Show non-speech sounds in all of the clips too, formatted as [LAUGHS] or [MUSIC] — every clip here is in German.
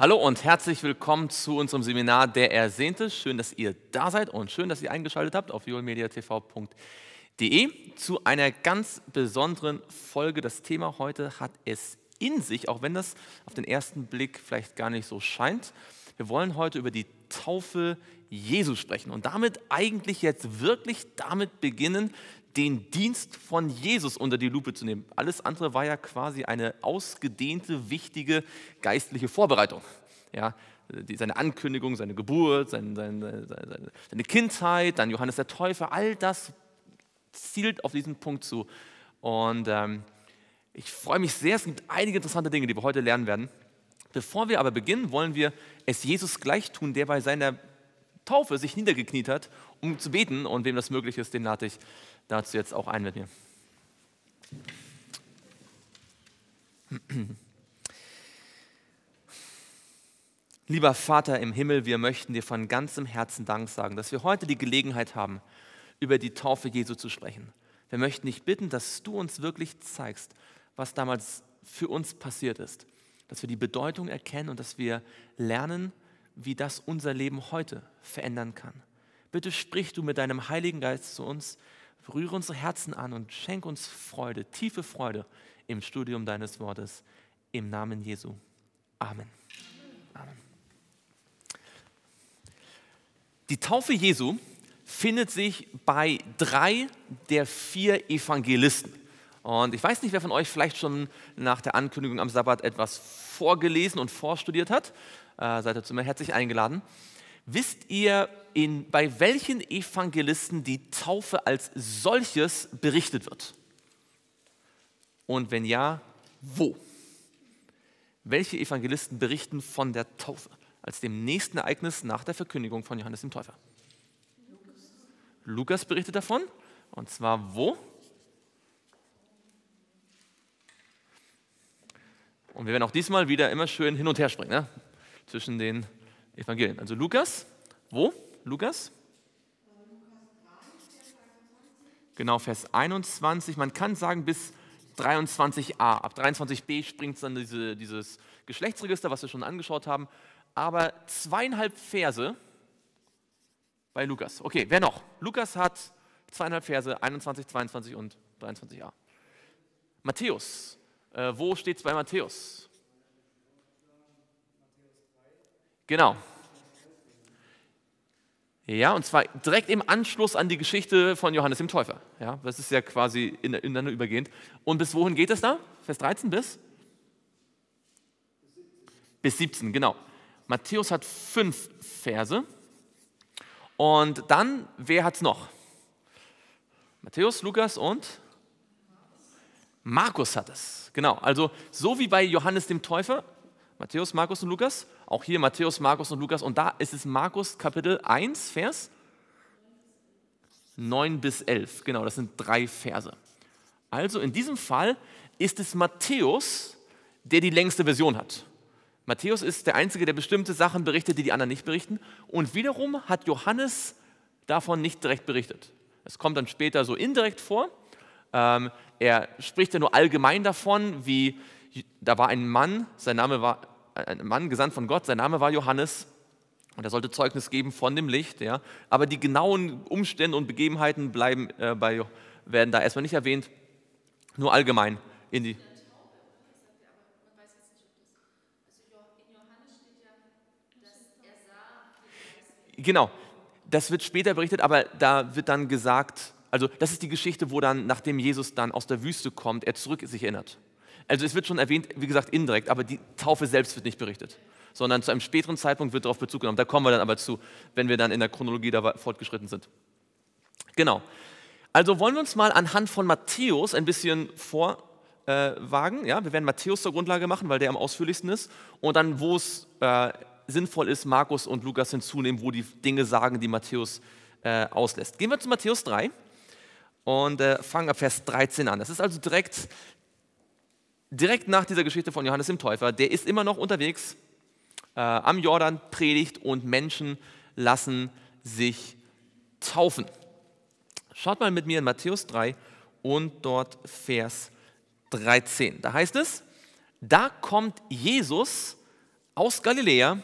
Hallo und herzlich willkommen zu unserem Seminar Der Ersehnte. Schön, dass ihr da seid und schön, dass ihr eingeschaltet habt auf violmediatv.de zu einer ganz besonderen Folge. Das Thema heute hat es in sich, auch wenn das auf den ersten Blick vielleicht gar nicht so scheint. Wir wollen heute über die Taufe Jesu sprechen und damit eigentlich jetzt wirklich damit beginnen, den Dienst von Jesus unter die Lupe zu nehmen. Alles andere war ja quasi eine ausgedehnte, wichtige geistliche Vorbereitung. Ja, die, seine Ankündigung, seine Geburt, seine, seine, seine, seine Kindheit, dann Johannes der Täufer, all das zielt auf diesen Punkt zu. Und ähm, ich freue mich sehr, es gibt einige interessante Dinge, die wir heute lernen werden. Bevor wir aber beginnen, wollen wir es Jesus gleich tun, der bei seiner Taufe sich niedergekniet hat, um zu beten. Und wem das möglich ist, den lade ich dazu jetzt auch ein mit mir. Lieber Vater im Himmel, wir möchten dir von ganzem Herzen Dank sagen, dass wir heute die Gelegenheit haben, über die Taufe Jesu zu sprechen. Wir möchten dich bitten, dass du uns wirklich zeigst, was damals für uns passiert ist, dass wir die Bedeutung erkennen und dass wir lernen, wie das unser Leben heute verändern kann. Bitte sprich du mit deinem Heiligen Geist zu uns, rühre unsere Herzen an und schenk uns Freude, tiefe Freude im Studium deines Wortes. Im Namen Jesu. Amen. Amen. Die Taufe Jesu findet sich bei drei der vier Evangelisten. Und ich weiß nicht, wer von euch vielleicht schon nach der Ankündigung am Sabbat etwas vorgelesen und vorstudiert hat. Äh, seid dazu immer herzlich eingeladen. Wisst ihr, in, bei welchen Evangelisten die Taufe als solches berichtet wird? Und wenn ja, wo? Welche Evangelisten berichten von der Taufe als dem nächsten Ereignis nach der Verkündigung von Johannes dem Täufer? Lukas, berichtet davon. Und zwar wo? Und wir werden auch diesmal wieder immer schön hin und her springen ne? zwischen den Evangelien. Also Lukas, wo? Lukas? Genau, Vers 21. Man kann sagen bis 23a. Ab 23b springt dann diese, dieses Geschlechtsregister, was wir schon angeschaut haben. Aber zweieinhalb Verse bei Lukas. Okay, wer noch? Lukas hat zweieinhalb Verse, 21, 22 und 23a. Matthäus. Äh, wo steht es bei Matthäus? Genau. Ja, und zwar direkt im Anschluss an die Geschichte von Johannes dem Täufer. Ja, das ist ja quasi ineinander übergehend. Und bis wohin geht es da? Vers 13 bis? Bis 17, genau. Matthäus hat fünf Verse. Und dann, wer hat es noch? Matthäus, Lukas und Markus hat es. Genau, also so wie bei Johannes dem Täufer, Matthäus, Markus und Lukas, auch hier Matthäus, Markus und Lukas. Und da ist es Markus Kapitel 1, Vers 9 bis 11. Genau, das sind drei Verse. Also in diesem Fall ist es Matthäus, der die längste Version hat. Matthäus ist der Einzige, der bestimmte Sachen berichtet, die die anderen nicht berichten. Und wiederum hat Johannes davon nicht direkt berichtet. Es kommt dann später so indirekt vor. Ähm, er spricht ja nur allgemein davon, wie da war ein Mann, sein Name war ein Mann gesandt von Gott, sein Name war Johannes und er sollte Zeugnis geben von dem Licht. Ja. Aber die genauen Umstände und Begebenheiten bleiben äh, bei, werden da erstmal nicht erwähnt, nur allgemein in die. Genau, das wird später berichtet, aber da wird dann gesagt, also das ist die Geschichte, wo dann, nachdem Jesus dann aus der Wüste kommt, er zurück sich erinnert. Also es wird schon erwähnt, wie gesagt, indirekt, aber die Taufe selbst wird nicht berichtet, sondern zu einem späteren Zeitpunkt wird darauf Bezug genommen. Da kommen wir dann aber zu, wenn wir dann in der Chronologie da fortgeschritten sind. Genau. Also wollen wir uns mal anhand von Matthäus ein bisschen vorwagen. Äh, ja? Wir werden Matthäus zur Grundlage machen, weil der am ausführlichsten ist. Und dann, wo es äh, sinnvoll ist, Markus und Lukas hinzunehmen, wo die Dinge sagen, die Matthäus äh, auslässt. Gehen wir zu Matthäus 3 und äh, fangen ab Vers 13 an. Das ist also direkt direkt nach dieser Geschichte von Johannes dem Täufer, der ist immer noch unterwegs äh, am Jordan, predigt und Menschen lassen sich taufen. Schaut mal mit mir in Matthäus 3 und dort Vers 13. Da heißt es, da kommt Jesus aus Galiläa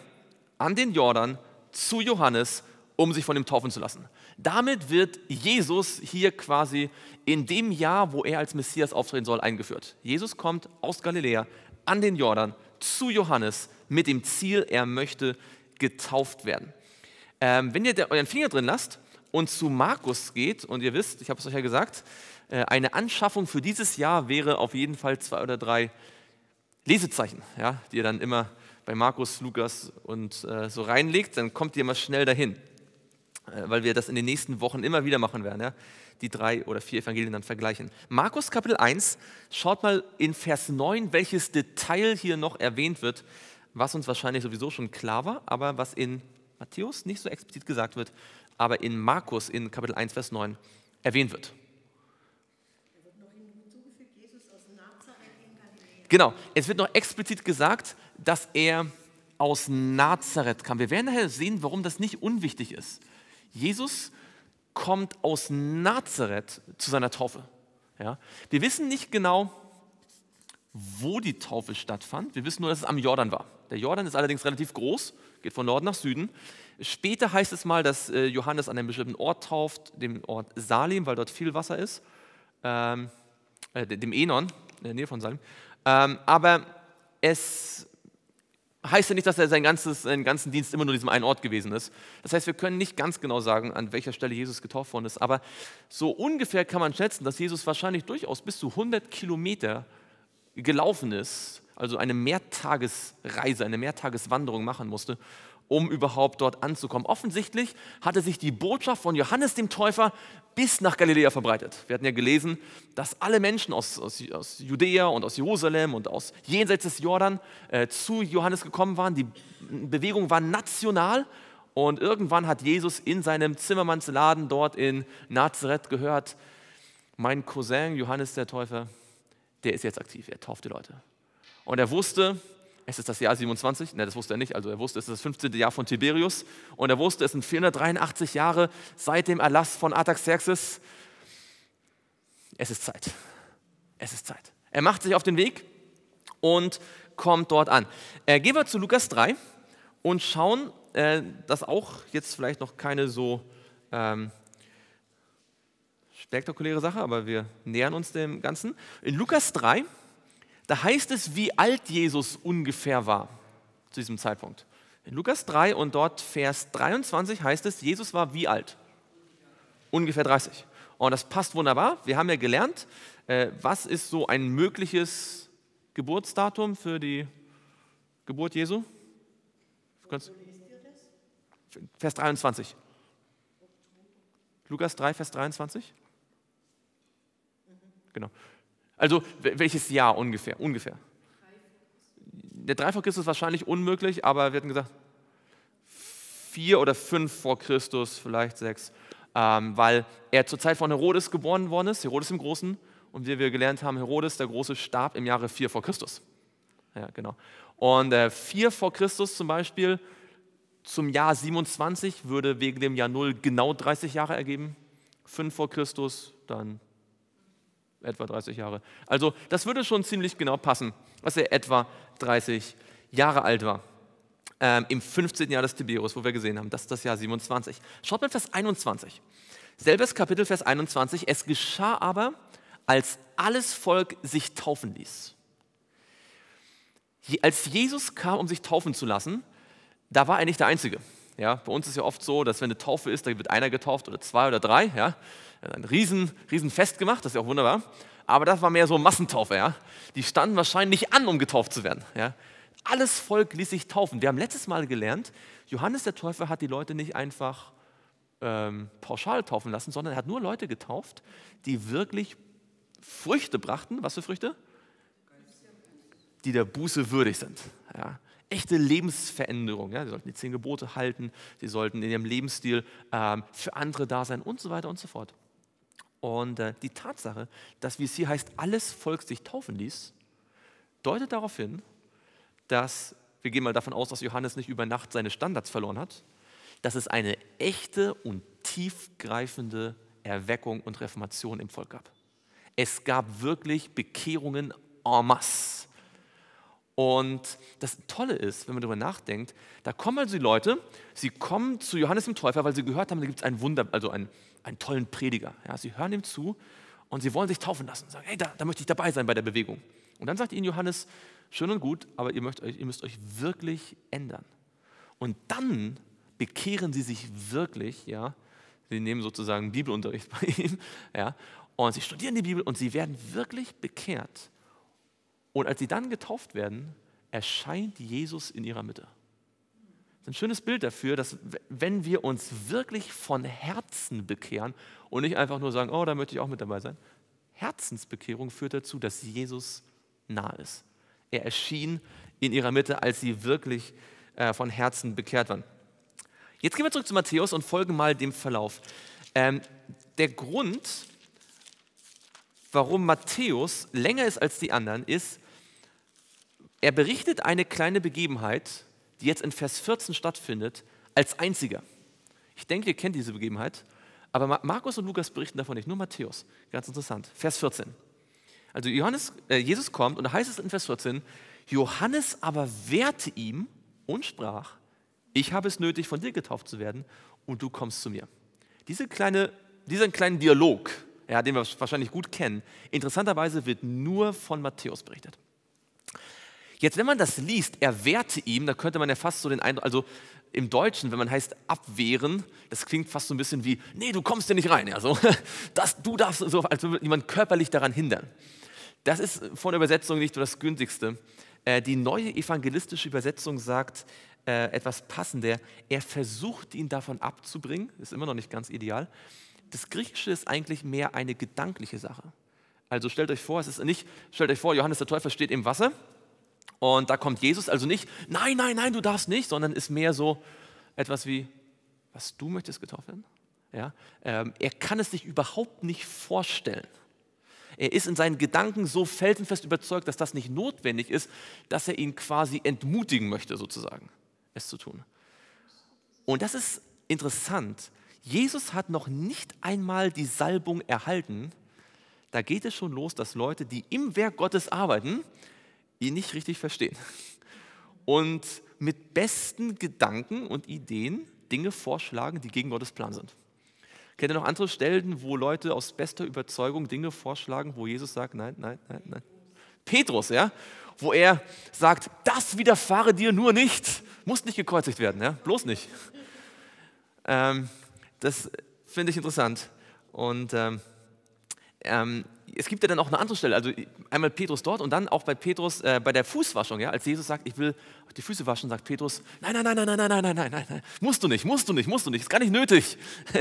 an den Jordan zu Johannes, um sich von ihm taufen zu lassen. Damit wird Jesus hier quasi in dem Jahr, wo er als Messias auftreten soll, eingeführt. Jesus kommt aus Galiläa an den Jordan zu Johannes mit dem Ziel, er möchte getauft werden. Ähm, wenn ihr euren Finger drin lasst und zu Markus geht, und ihr wisst, ich habe es euch ja gesagt, äh, eine Anschaffung für dieses Jahr wäre auf jeden Fall zwei oder drei Lesezeichen, ja, die ihr dann immer bei Markus, Lukas und äh, so reinlegt, dann kommt ihr immer schnell dahin, weil wir das in den nächsten Wochen immer wieder machen werden, ja, die drei oder vier Evangelien dann vergleichen. Markus Kapitel 1, schaut mal in Vers 9, welches Detail hier noch erwähnt wird, was uns wahrscheinlich sowieso schon klar war, aber was in Matthäus nicht so explizit gesagt wird, aber in Markus in Kapitel 1, Vers 9 erwähnt wird. Genau, es wird noch explizit gesagt, dass er aus Nazareth kam. Wir werden nachher sehen, warum das nicht unwichtig ist. Jesus kommt aus Nazareth zu seiner Taufe. Ja? Wir wissen nicht genau, wo die Taufe stattfand. Wir wissen nur, dass es am Jordan war. Der Jordan ist allerdings relativ groß, geht von Norden nach Süden. Später heißt es mal, dass äh, Johannes an einem bestimmten Ort tauft, dem Ort Salim, weil dort viel Wasser ist, ähm, äh, dem Enon, in der Nähe von Salim. Ähm, aber es heißt ja nicht, dass er sein ganzes, seinen ganzen Dienst immer nur diesem einen Ort gewesen ist. Das heißt, wir können nicht ganz genau sagen, an welcher Stelle Jesus getauft worden ist, aber so ungefähr kann man schätzen, dass Jesus wahrscheinlich durchaus bis zu 100 Kilometer gelaufen ist, also eine Mehrtagesreise, eine Mehrtageswanderung machen musste, um überhaupt dort anzukommen. Offensichtlich hatte sich die Botschaft von Johannes dem Täufer bis nach Galiläa verbreitet. Wir hatten ja gelesen, dass alle Menschen aus, aus, aus Judäa und aus Jerusalem und aus jenseits des Jordan äh, zu Johannes gekommen waren. Die Bewegung war national und irgendwann hat Jesus in seinem Zimmermannsladen dort in Nazareth gehört, mein Cousin Johannes der Täufer, der ist jetzt aktiv, er tauft die Leute. Und er wusste, es ist das Jahr 27, ne, das wusste er nicht, also er wusste, es ist das 15. Jahr von Tiberius und er wusste, es sind 483 Jahre seit dem Erlass von Artaxerxes. Es ist Zeit. Es ist Zeit. Er macht sich auf den Weg und kommt dort an. Äh, gehen wir zu Lukas 3 und schauen, äh, dass auch jetzt vielleicht noch keine so ähm, spektakuläre Sache, aber wir nähern uns dem Ganzen. In Lukas 3 da heißt es, wie alt Jesus ungefähr war zu diesem Zeitpunkt. In Lukas 3 und dort Vers 23 heißt es, Jesus war wie alt? Ungefähr 30. Und das passt wunderbar. Wir haben ja gelernt, äh, was ist so ein mögliches Geburtsdatum für die Geburt Jesu? Vers 23. Lukas 3, Vers 23? Genau. Also welches Jahr ungefähr? Ungefähr. Der drei vor Christus ist wahrscheinlich unmöglich, aber wir hatten gesagt, vier oder fünf vor Christus, vielleicht sechs, ähm, weil er zur Zeit von Herodes geboren worden ist, Herodes im Großen, und wie wir gelernt haben, Herodes der Große starb im Jahre vier vor Christus. Ja, genau. Und äh, vier vor Christus zum Beispiel zum Jahr 27 würde wegen dem Jahr Null genau 30 Jahre ergeben. Fünf vor Christus, dann etwa 30 Jahre. Also das würde schon ziemlich genau passen, dass er etwa 30 Jahre alt war. Ähm, Im 15. Jahr des Tiberius, wo wir gesehen haben, das ist das Jahr 27. Schaut mal Vers 21. Selbes Kapitel, Vers 21. Es geschah aber, als alles Volk sich taufen ließ. Als Jesus kam, um sich taufen zu lassen, da war er nicht der Einzige. Ja, bei uns ist ja oft so, dass wenn eine Taufe ist, da wird einer getauft oder zwei oder drei. Ja ein riesen, riesen Fest gemacht, das ist ja auch wunderbar. Aber das war mehr so Massentaufe. Ja? Die standen wahrscheinlich an, um getauft zu werden. Ja? Alles Volk ließ sich taufen. Wir haben letztes Mal gelernt, Johannes der Täufer hat die Leute nicht einfach ähm, pauschal taufen lassen, sondern er hat nur Leute getauft, die wirklich Früchte brachten. Was für Früchte? Die der Buße würdig sind. Ja? echte Lebensveränderung. Ja? Sie sollten die zehn Gebote halten, sie sollten in ihrem Lebensstil ähm, für andere da sein und so weiter und so fort. Und äh, die Tatsache, dass, wie es hier heißt, alles Volk sich taufen ließ, deutet darauf hin, dass, wir gehen mal davon aus, dass Johannes nicht über Nacht seine Standards verloren hat, dass es eine echte und tiefgreifende Erweckung und Reformation im Volk gab. Es gab wirklich Bekehrungen en masse. Und das Tolle ist, wenn man darüber nachdenkt, da kommen also die Leute, sie kommen zu Johannes dem Täufer, weil sie gehört haben, da gibt es einen Wunder, also einen, einen tollen Prediger. Ja, sie hören ihm zu und sie wollen sich taufen lassen sagen, hey, da, da möchte ich dabei sein bei der Bewegung. Und dann sagt ihnen Johannes, schön und gut, aber ihr, möcht ihr müsst euch wirklich ändern. Und dann bekehren sie sich wirklich, ja, sie nehmen sozusagen Bibelunterricht [LAUGHS] bei ihm, ja, und sie studieren die Bibel und sie werden wirklich bekehrt. Und als sie dann getauft werden, erscheint Jesus in ihrer Mitte. Ein schönes Bild dafür, dass wenn wir uns wirklich von Herzen bekehren und nicht einfach nur sagen, oh, da möchte ich auch mit dabei sein, Herzensbekehrung führt dazu, dass Jesus nah ist. Er erschien in ihrer Mitte, als sie wirklich äh, von Herzen bekehrt waren. Jetzt gehen wir zurück zu Matthäus und folgen mal dem Verlauf. Ähm, der Grund, warum Matthäus länger ist als die anderen, ist, er berichtet eine kleine Begebenheit, die jetzt in Vers 14 stattfindet, als einziger. Ich denke, ihr kennt diese Begebenheit, aber Markus und Lukas berichten davon nicht, nur Matthäus. Ganz interessant. Vers 14. Also Johannes, äh, Jesus kommt und da heißt es in Vers 14, Johannes aber wehrte ihm und sprach, ich habe es nötig, von dir getauft zu werden und du kommst zu mir. Diese kleine, diesen kleinen Dialog, ja, den wir wahrscheinlich gut kennen, interessanterweise wird nur von Matthäus berichtet. Jetzt, wenn man das liest, er wehrte ihm, da könnte man ja fast so den Eindruck, also im Deutschen, wenn man heißt abwehren, das klingt fast so ein bisschen wie, nee, du kommst ja nicht rein, ja, [LAUGHS] du darfst so, als würde jemand körperlich daran hindern. Das ist von der Übersetzung nicht das günstigste. Äh, die neue evangelistische Übersetzung sagt äh, etwas passender. Er versucht ihn davon abzubringen, ist immer noch nicht ganz ideal. Das Griechische ist eigentlich mehr eine gedankliche Sache. Also stellt euch vor, es ist nicht, stellt euch vor, Johannes der Täufer steht im Wasser und da kommt Jesus, also nicht, nein, nein, nein, du darfst nicht, sondern ist mehr so etwas wie, was du möchtest getauft werden? Ja? Ähm, er kann es sich überhaupt nicht vorstellen. Er ist in seinen Gedanken so felsenfest überzeugt, dass das nicht notwendig ist, dass er ihn quasi entmutigen möchte, sozusagen, es zu tun. Und das ist interessant. Jesus hat noch nicht einmal die Salbung erhalten. Da geht es schon los, dass Leute, die im Werk Gottes arbeiten, ihn nicht richtig verstehen. Und mit besten Gedanken und Ideen Dinge vorschlagen, die gegen Gottes Plan sind. Kennt ihr noch andere Stellen, wo Leute aus bester Überzeugung Dinge vorschlagen, wo Jesus sagt, nein, nein, nein, nein. Petrus, ja, wo er sagt, das widerfahre dir nur nicht, muss nicht gekreuzigt werden, ja, bloß nicht. Ähm, das finde ich interessant. Und ähm, ähm, es gibt ja dann auch eine andere Stelle, also einmal Petrus dort und dann auch bei Petrus äh, bei der Fußwaschung, ja, als Jesus sagt, ich will die Füße waschen, sagt Petrus, nein, nein, nein, nein, nein, nein, nein, nein, nein, nein, musst du nicht, musst du nicht, musst du nicht, ist gar nicht nötig,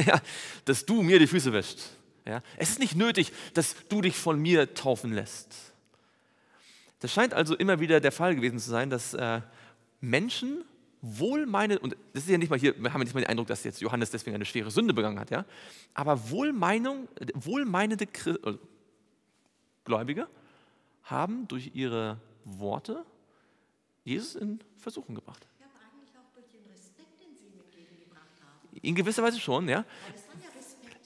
ja, dass du mir die Füße wäschst. Ja. Es ist nicht nötig, dass du dich von mir taufen lässt. Das scheint also immer wieder der Fall gewesen zu sein, dass äh, Menschen wohlmeinend, und das ist ja nicht mal hier, wir haben nicht mal den Eindruck, dass jetzt Johannes deswegen eine schwere Sünde begangen hat, ja, aber Wohlmeinung, wohlmeinende also Gläubige haben durch ihre Worte Jesus in Versuchung gebracht. Ja, aber eigentlich auch durch den Respekt, den sie ihm entgegengebracht haben. In gewisser Weise schon, ja.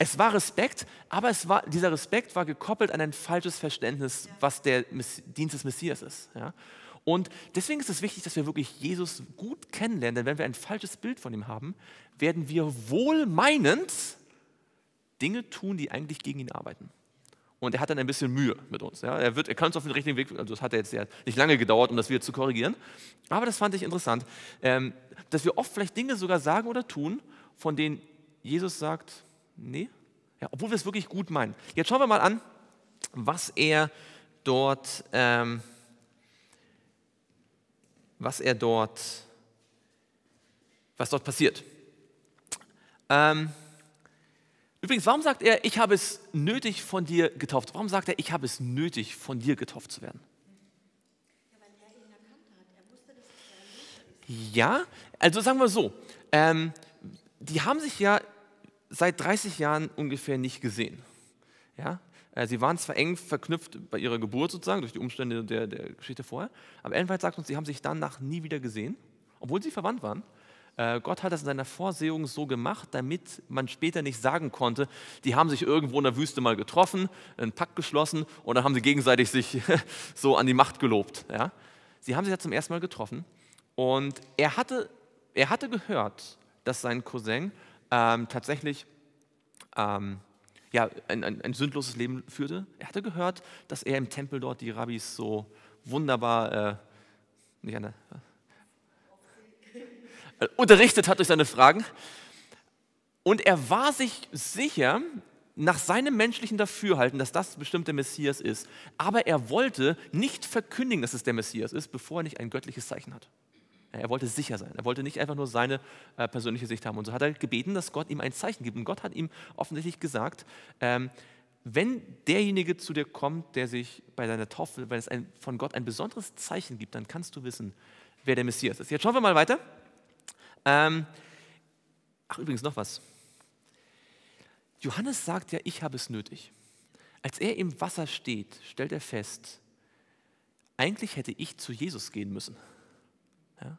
Es war Respekt, aber es war, dieser Respekt war gekoppelt an ein falsches Verständnis, ja. was der Dienst des Messias ist. Ja. Und deswegen ist es wichtig, dass wir wirklich Jesus gut kennenlernen, denn wenn wir ein falsches Bild von ihm haben, werden wir wohlmeinend Dinge tun, die eigentlich gegen ihn arbeiten und er hat dann ein bisschen Mühe mit uns. Ja. Er, er kann uns auf den richtigen Weg, also das hat jetzt ja nicht lange gedauert, um das wieder zu korrigieren, aber das fand ich interessant, ähm, dass wir oft vielleicht Dinge sogar sagen oder tun, von denen Jesus sagt, nee, ja, obwohl wir es wirklich gut meinen. Jetzt schauen wir mal an, was er dort, ähm, was er dort, was dort passiert. Ähm, Übrigens, warum sagt er, ich habe es nötig, von dir getauft? Warum sagt er, ich habe es nötig, von dir getauft zu werden? Ja, also sagen wir so, ähm, die haben sich ja seit 30 Jahren ungefähr nicht gesehen. Ja? Äh, sie waren zwar eng verknüpft bei ihrer Geburt sozusagen, durch die Umstände der, der Geschichte vorher, aber Ellenwald sagt uns, sie haben sich danach nie wieder gesehen, obwohl sie verwandt waren. Äh, Gott hat das in seiner Vorsehung so gemacht, damit man später nicht sagen konnte, die haben sich irgendwo in der Wüste mal getroffen, einen Pakt geschlossen und dann haben sie gegenseitig sich [LAUGHS] so an die Macht gelobt. Ja? Sie haben sich ja zum ersten Mal getroffen und er hatte, er hatte gehört, dass sein Cousin ähm, tatsächlich ähm, ja, ein, ein, ein, sündloses Leben führte. Er hatte gehört, dass er im Tempel dort die Rabbis so wunderbar äh, nicht eine, äh, unterrichtet hat durch seine Fragen. Und er war sich sicher, nach seinem menschlichen Dafürhalten, dass das bestimmt der Messias ist. Aber er wollte nicht verkündigen, dass es der Messias ist, bevor er nicht ein göttliches Zeichen hat. Er wollte sicher sein. Er wollte nicht einfach nur seine äh, persönliche Sicht haben. Und so hat er gebeten, dass Gott ihm ein Zeichen gibt. Und Gott hat ihm offensichtlich gesagt, ähm, wenn derjenige zu dir kommt, der sich bei deiner Taufe, wenn es ein, von Gott ein besonderes Zeichen gibt, dann kannst du wissen, wer der Messias ist. Jetzt schauen wir mal weiter. Ähm, ach, übrigens noch was. Johannes sagt ja, ich habe es nötig. Als er im Wasser steht, stellt er fest, eigentlich hätte ich zu Jesus gehen müssen. Ja?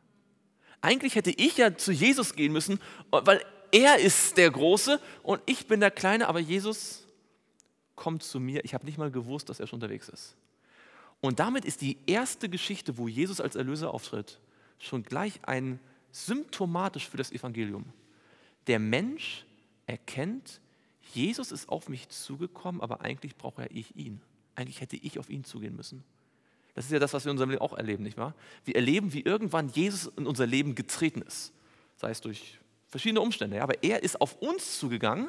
Eigentlich hätte ich ja zu Jesus gehen müssen, weil er ist der Große und ich bin der Kleine, aber Jesus kommt zu mir. Ich habe nicht mal gewusst, dass er schon unterwegs ist. Und damit ist die erste Geschichte, wo Jesus als Erlöser auftritt, schon gleich ein symptomatisch für das Evangelium. Der Mensch erkennt, Jesus ist auf mich zugekommen, aber eigentlich brauche ich ihn. Eigentlich hätte ich auf ihn zugehen müssen. Das ist ja das, was wir in unserem Leben auch erleben, nicht wahr? Wir erleben, wie irgendwann Jesus in unser Leben getreten ist. Sei es durch verschiedene Umstände. Ja? Aber er ist auf uns zugegangen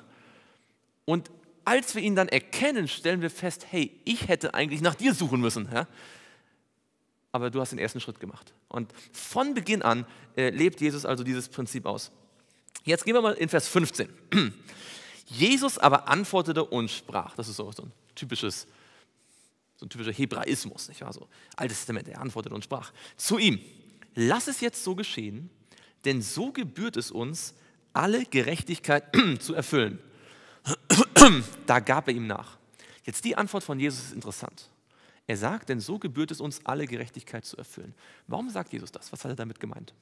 und als wir ihn dann erkennen, stellen wir fest, hey, ich hätte eigentlich nach dir suchen müssen. Ja? Aber du hast den ersten Schritt gemacht. Und von Beginn an äh, lebt Jesus also dieses Prinzip aus. Jetzt gehen wir mal in Vers 15. [CLEARS THROAT] Jesus aber antwortete und sprach. Das ist so, so ein typisches so ein typischer Hebraismus, nicht wahr? So, Altes Testament, er antwortete und sprach zu ihm, lass es jetzt so geschehen, denn so gebührt es uns, alle Gerechtigkeit [CLEARS THROAT] zu erfüllen. [CLEARS THROAT] da gab er ihm nach. Jetzt die Antwort von Jesus ist interessant. Er sagt, denn so gebührt es uns, alle Gerechtigkeit zu erfüllen. Warum sagt Jesus das? Was hat er damit gemeint?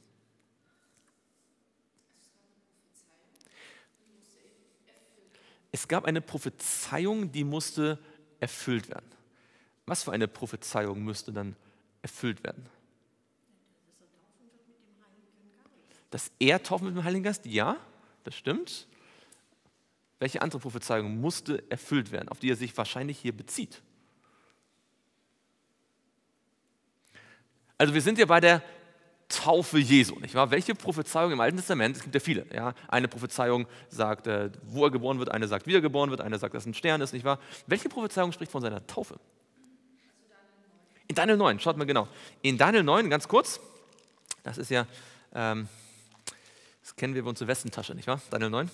Es gab eine Prophezeiung, die musste erfüllt werden. Was für eine Prophezeiung müsste dann erfüllt werden? Dass er taufen mit dem Heiligen Geist? Ja, das stimmt. Welche andere Prophezeiung musste erfüllt werden, auf die er sich wahrscheinlich hier bezieht? Also wir sind ja bei der Taufe Jesu, nicht wahr? Welche Prophezeiung im Alten Testament? Es gibt ja viele. Ja? Eine Prophezeiung sagt, äh, wo er geboren wird, eine sagt, wie er geboren wird, eine sagt, dass ein Stern ist, nicht wahr? Welche Prophezeiung spricht von seiner Taufe? In Daniel 9, schaut mal genau. In Daniel 9, ganz kurz, das ist ja, ähm, das kennen wir bei unserer Westentasche, nicht wahr? Daniel 9.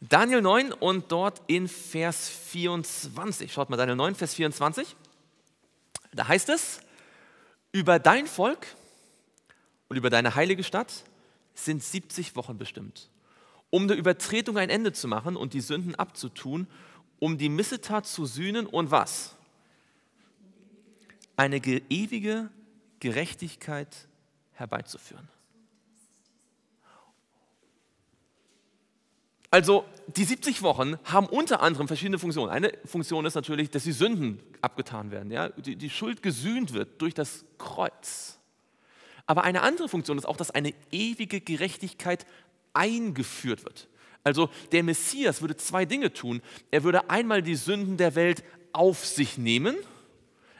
Daniel 9 und dort in Vers 24. Schaut mal, Daniel 9, Vers 24. Da heißt es, über dein Volk und über deine heilige Stadt sind 70 Wochen bestimmt, um der Übertretung ein Ende zu machen und die Sünden abzutun, um die Missetat zu sühnen und was? eine ewige Gerechtigkeit herbeizuführen. Also die 70 Wochen haben unter anderem verschiedene Funktionen. Eine Funktion ist natürlich, dass die Sünden abgetan werden, ja? die, die Schuld gesühnt wird durch das Kreuz. Aber eine andere Funktion ist auch, dass eine ewige Gerechtigkeit eingeführt wird. Also der Messias würde zwei Dinge tun. Er würde einmal die Sünden der Welt auf sich nehmen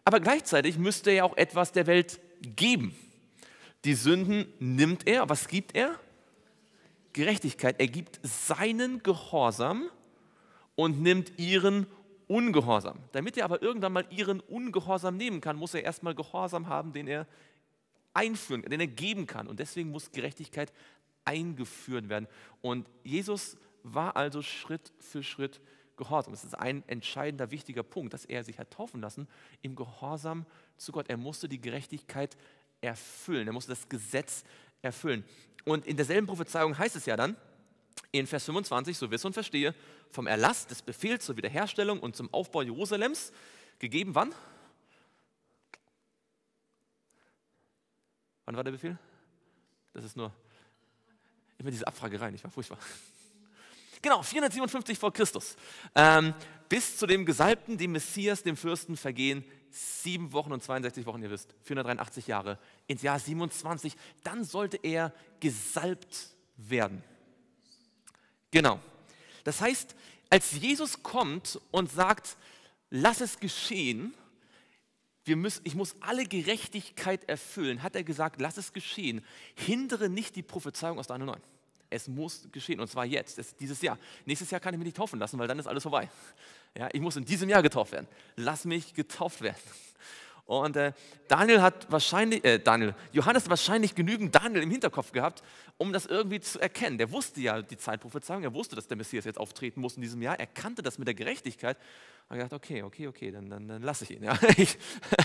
aber gleichzeitig müsste er auch etwas der Welt geben. Die Sünden nimmt er, was gibt er? Gerechtigkeit. Er gibt seinen Gehorsam und nimmt ihren Ungehorsam. Damit er aber irgendwann mal ihren Ungehorsam nehmen kann, muss er erstmal Gehorsam haben, den er einführen, den er geben kann. Und deswegen muss Gerechtigkeit eingeführt werden. Und Jesus war also Schritt für Schritt Gehorsam. Das ist ein entscheidender, wichtiger Punkt, dass er sich hat taufen lassen im Gehorsam zu Gott. Er musste die Gerechtigkeit erfüllen, er musste das Gesetz erfüllen. Und in derselben Prophezeiung heißt es ja dann, in Vers 25, so wiss und verstehe, vom Erlass des Befehls zur Wiederherstellung und zum Aufbau Jerusalems, gegeben wann? Wann war der Befehl? Das ist nur immer diese Abfragerei, nicht wahr? Furchtbar. Genau, 457 vor Christus. Ähm, bis zu dem Gesalbten, dem Messias, dem Fürsten vergehen sieben Wochen und 62 Wochen, ihr wisst, 483 Jahre, ins Jahr 27, dann sollte er gesalbt werden. Genau. Das heißt, als Jesus kommt und sagt, lass es geschehen, müssen, ich muss alle Gerechtigkeit erfüllen, hat er gesagt, lass es geschehen. Hindere nicht die Prophezeiung aus Daniel 9. Es muss geschehen und zwar jetzt, es, dieses Jahr. Nächstes Jahr kann ich mich nicht taufen lassen, weil dann ist alles vorbei. Ja, ich muss in diesem Jahr getauft werden. Lass mich getauft werden. Und äh, Daniel hat wahrscheinlich, äh, Daniel, Johannes hat wahrscheinlich genügend Daniel im Hinterkopf gehabt, um das irgendwie zu erkennen. Der wusste ja die Zeitprophezeiung, er wusste, dass der Messias jetzt auftreten muss in diesem Jahr. Er kannte das mit der Gerechtigkeit. Er hat gedacht, okay, okay, okay, dann, dann, dann lasse ich ihn. Ja. [LAUGHS] Ich,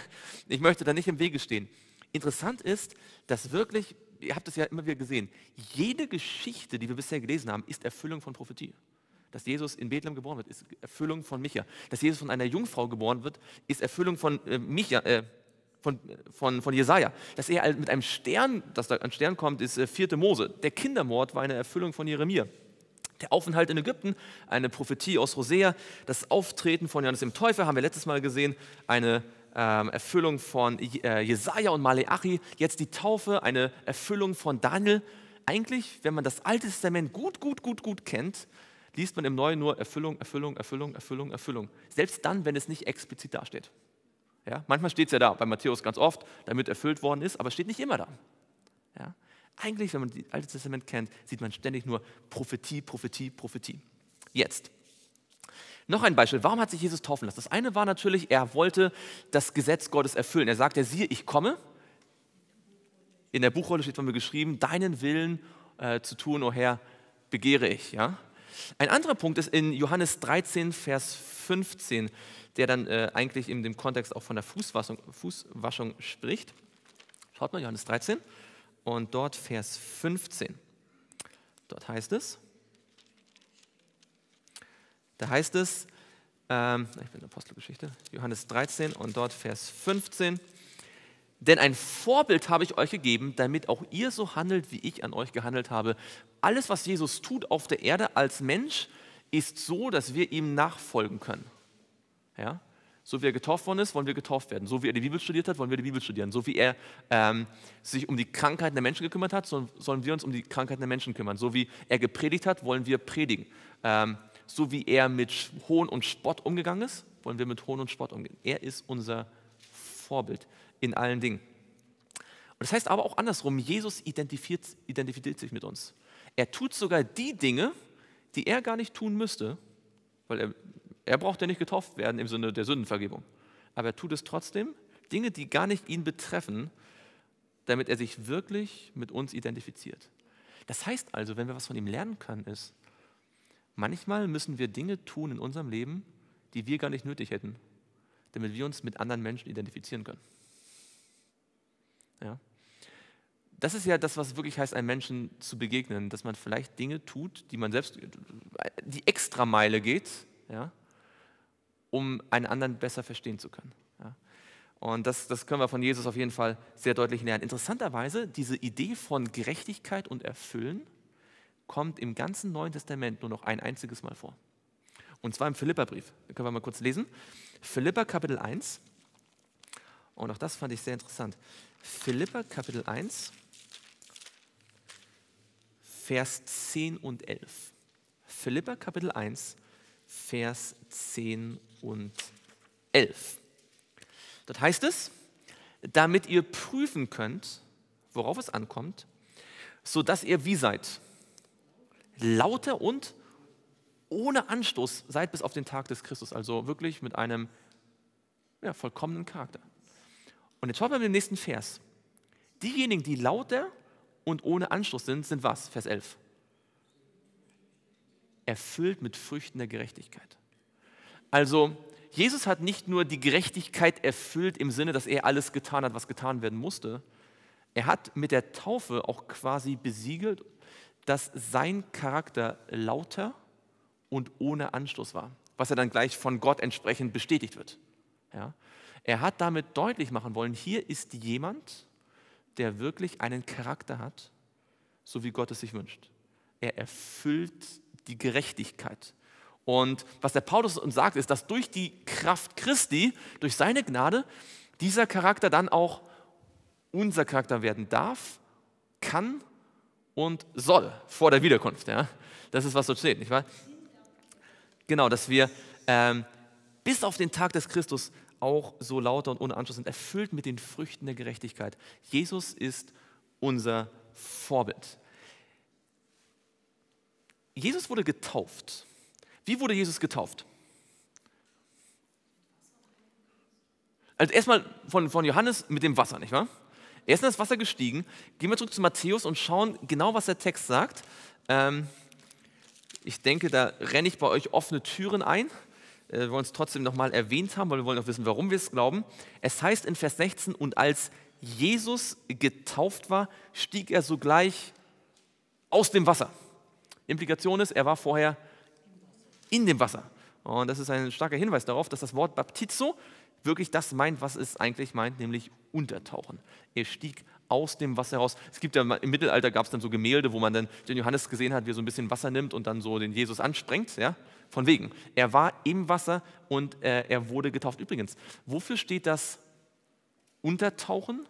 [LAUGHS] ich möchte da nicht im Wege stehen. Interessant ist, dass wirklich, ihr habt es ja immer wieder gesehen, jede Geschichte, die wir bisher gelesen haben, ist Erfüllung von Prophetie dass Jesus in Bethlehem geboren wird, ist Erfüllung von Micha. Dass Jesus von einer Jungfrau geboren wird, ist Erfüllung von äh, Micha, äh, von, von, von Jesaja. Dass er mit einem Stern, dass da ein Stern kommt, ist äh, 4. Mose. Der Kindermord war eine Erfüllung von Jeremia. Der Aufenthalt in Ägypten, eine Prophetie aus Hosea. Das Auftreten von Johannes dem Täufer haben wir letztes Mal gesehen, eine ähm, Erfüllung von äh, Jesaja und Maleachi. Jetzt die Taufe, eine Erfüllung von Daniel. Eigentlich, wenn man das Alte Testament gut, gut, gut, gut kennt, liest man im Neuen nur Erfüllung, Erfüllung, Erfüllung, Erfüllung, Erfüllung. Selbst dann, wenn es nicht explizit dasteht. Ja, manchmal steht es ja da, bei Matthäus ganz oft, damit erfüllt worden ist, aber es steht nicht immer da. Ja, eigentlich, wenn man das Alte Testament kennt, sieht man ständig nur Prophetie, Prophetie, Prophetie. Jetzt. Noch ein Beispiel. Warum hat sich Jesus taufen lassen? Das eine war natürlich, er wollte das Gesetz Gottes erfüllen. Er sagte, siehe, ich komme. In der Buchrolle steht von mir geschrieben, deinen Willen äh, zu tun, o oh Herr, begehre ich. Ja? Ein anderer Punkt ist in Johannes 13, Vers 15, der dann äh, eigentlich in dem Kontext auch von der Fußwaschung, Fußwaschung spricht. Schaut mal, Johannes 13 und dort Vers 15. Dort heißt es, da heißt es, ähm, ich bin in der Apostelgeschichte, Johannes 13 und dort Vers 15, denn ein Vorbild habe ich euch gegeben, damit auch ihr so handelt, wie ich an euch gehandelt habe. Alles, was Jesus tut auf der Erde als Mensch, ist so, dass wir ihm nachfolgen können. Ja? So wie er getauft worden ist, wollen wir getauft werden. So wie er die Bibel studiert hat, wollen wir die Bibel studieren. So wie er ähm, sich um die Krankheiten der Menschen gekümmert hat, sollen wir uns um die Krankheiten der Menschen kümmern. So wie er gepredigt hat, wollen wir predigen. Ähm, so wie er mit Hohn und Spott umgegangen ist, wollen wir mit Hohn und Spott umgehen. Er ist unser Vorbild in allen Dingen. Und das heißt aber auch andersrum, Jesus identifiziert, sich mit uns. Er tut sogar die Dinge, die er gar nicht tun müsste, weil er, er braucht ja nicht getauft werden im Sinne der Sündenvergebung. Aber er tut es trotzdem, Dinge, die gar nicht ihn betreffen, damit er sich wirklich mit uns identifiziert. Das heißt also, wenn wir was von ihm lernen können, ist, manchmal müssen wir Dinge tun in unserem Leben, die wir gar nicht nötig hätten, damit wir uns mit anderen Menschen identifizieren können. Ja? Das ist ja das, was wirklich heißt, einem Menschen zu begegnen, dass man vielleicht Dinge tut, die man selbst, die extra Meile geht, ja, um einen anderen besser verstehen zu können. Ja. Und das, das können wir von Jesus auf jeden Fall sehr deutlich lernen. Interessanterweise, diese Idee von Gerechtigkeit und Erfüllen kommt im ganzen Neuen Testament nur noch ein einziges Mal vor. Und zwar im Philipperbrief. Den können wir mal kurz lesen. Philipper Kapitel 1. Und auch das fand ich sehr interessant. Philippa Kapitel 1, Vers 10 und 11. Philippa Kapitel 1, Vers 10 und 11. Dort heißt es, damit ihr prüfen könnt, worauf es ankommt, so dass ihr wie seid, lauter und ohne Anstoß seid bis auf den Tag des Christus, also wirklich mit einem ja, vollkommenen Charakter. Und jetzt schaut mal den nächsten Vers. Diejenigen, die lauter und ohne Anschluss sind, sind was? Vers 11. Erfüllt mit Früchten der Gerechtigkeit. Also, Jesus hat nicht nur die Gerechtigkeit erfüllt im Sinne, dass er alles getan hat, was getan werden musste. Er hat mit der Taufe auch quasi besiegelt, dass sein Charakter lauter und ohne Anstoß war, was er dann gleich von Gott entsprechend bestätigt wird. Ja? Er hat damit deutlich machen wollen, hier ist jemand, der wirklich einen Charakter hat, so wie Gott es sich wünscht. Er erfüllt die Gerechtigkeit Und was der Paulus uns sagt, ist, dass durch die Kraft Christi, durch seine Gnade, dieser Charakter dann auch unser Charakter werden darf, kann und soll vor der Wiederkunft. Ja? Das ist, was dort steht, nicht wahr? Genau, dass wir ähm, bis auf den Tag des Christus auch so lauter und ohne Anschluss sind, erfüllt mit den Früchten der Gerechtigkeit. Jesus ist unser Vorbild. Jesus wurde getauft. Wie wurde Jesus getauft? Also erstmal von, von Johannes mit dem Wasser, nicht wahr? Er ist in das Wasser gestiegen. Gehen wir zurück zu Matthäus und schauen genau, was der Text sagt. Ähm, ich denke, da renne ich bei euch offene Türen ein. Äh, wir wollen es trotzdem nochmal erwähnt haben, weil wir wollen auch wissen, warum wir es glauben. Es heißt in Vers 16, und als Jesus getauft war, stieg er sogleich aus dem Wasser. Implikation ist, er war vorher in dem Wasser. Und das ist ein starker Hinweis darauf, dass das Wort Baptizo wirklich das meint, was es eigentlich meint, nämlich untertauchen. Er stieg aus dem Wasser heraus. Es gibt ja im Mittelalter gab es dann so Gemälde, wo man dann den Johannes gesehen hat, wie er so ein bisschen Wasser nimmt und dann so den Jesus ansprengt. Ja? Von wegen. Er war im Wasser und äh, er wurde getauft. Übrigens, wofür steht das Untertauchen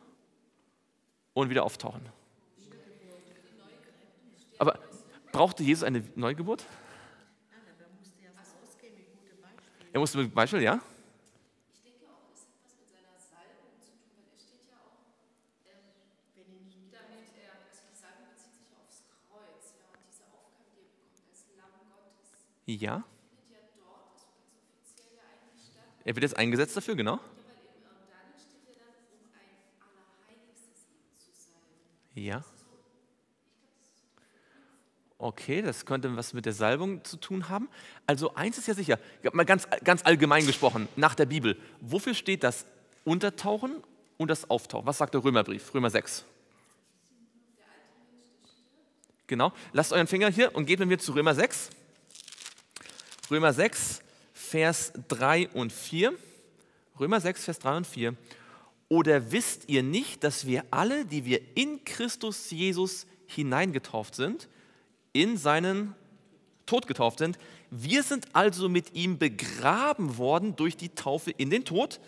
und wieder auftauchen? Aber brauchte Jesus eine Neugeburt? Er musste mit Beispiel, ja? Ja. Er wird jetzt eingesetzt dafür, genau. Ja. Okay, das könnte was mit der Salbung zu tun haben. Also eins ist ja sicher, mal ganz, ganz allgemein gesprochen, nach der Bibel, wofür steht das Untertauchen und das Auftauchen? Was sagt der Römerbrief, Römer 6? Genau, lasst euren Finger hier und geht mit mir zu Römer 6. Römer 6, Vers 3 und 4. Römer 6, Vers 3 und 4. Oder wisst ihr nicht, dass wir alle, die wir in Christus Jesus hineingetauft sind, in seinen Tod getauft sind, wir sind also mit ihm begraben worden durch die Taufe in den Tod,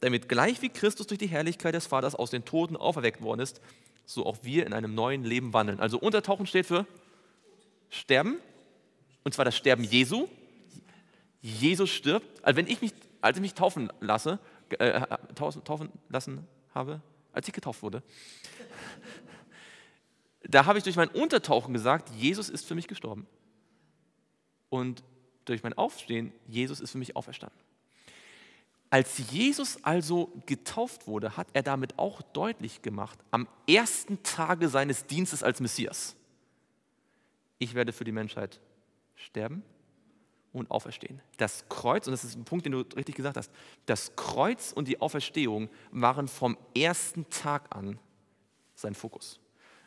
damit gleich wie Christus durch die Herrlichkeit des Vaters aus den Toten auferweckt worden ist, so auch wir in einem neuen Leben wandeln. Also Untertauchen steht für Sterben, und zwar das Sterben Jesu, Jesus stirbt, also wenn ich mich, als ich mich taufen lasse, äh, taufen lassen habe, als ich getauft wurde, da habe ich durch mein Untertauchen gesagt, Jesus ist für mich gestorben. Und durch mein Aufstehen, Jesus ist für mich auferstanden. Als Jesus also getauft wurde, hat er damit auch deutlich gemacht, am ersten Tage seines Dienstes als Messias, ich werde für die Menschheit sterben und auferstehen. Das Kreuz, und das ist ein Punkt, den du richtig gesagt hast, das Kreuz und die Auferstehung waren vom ersten Tag an sein Fokus.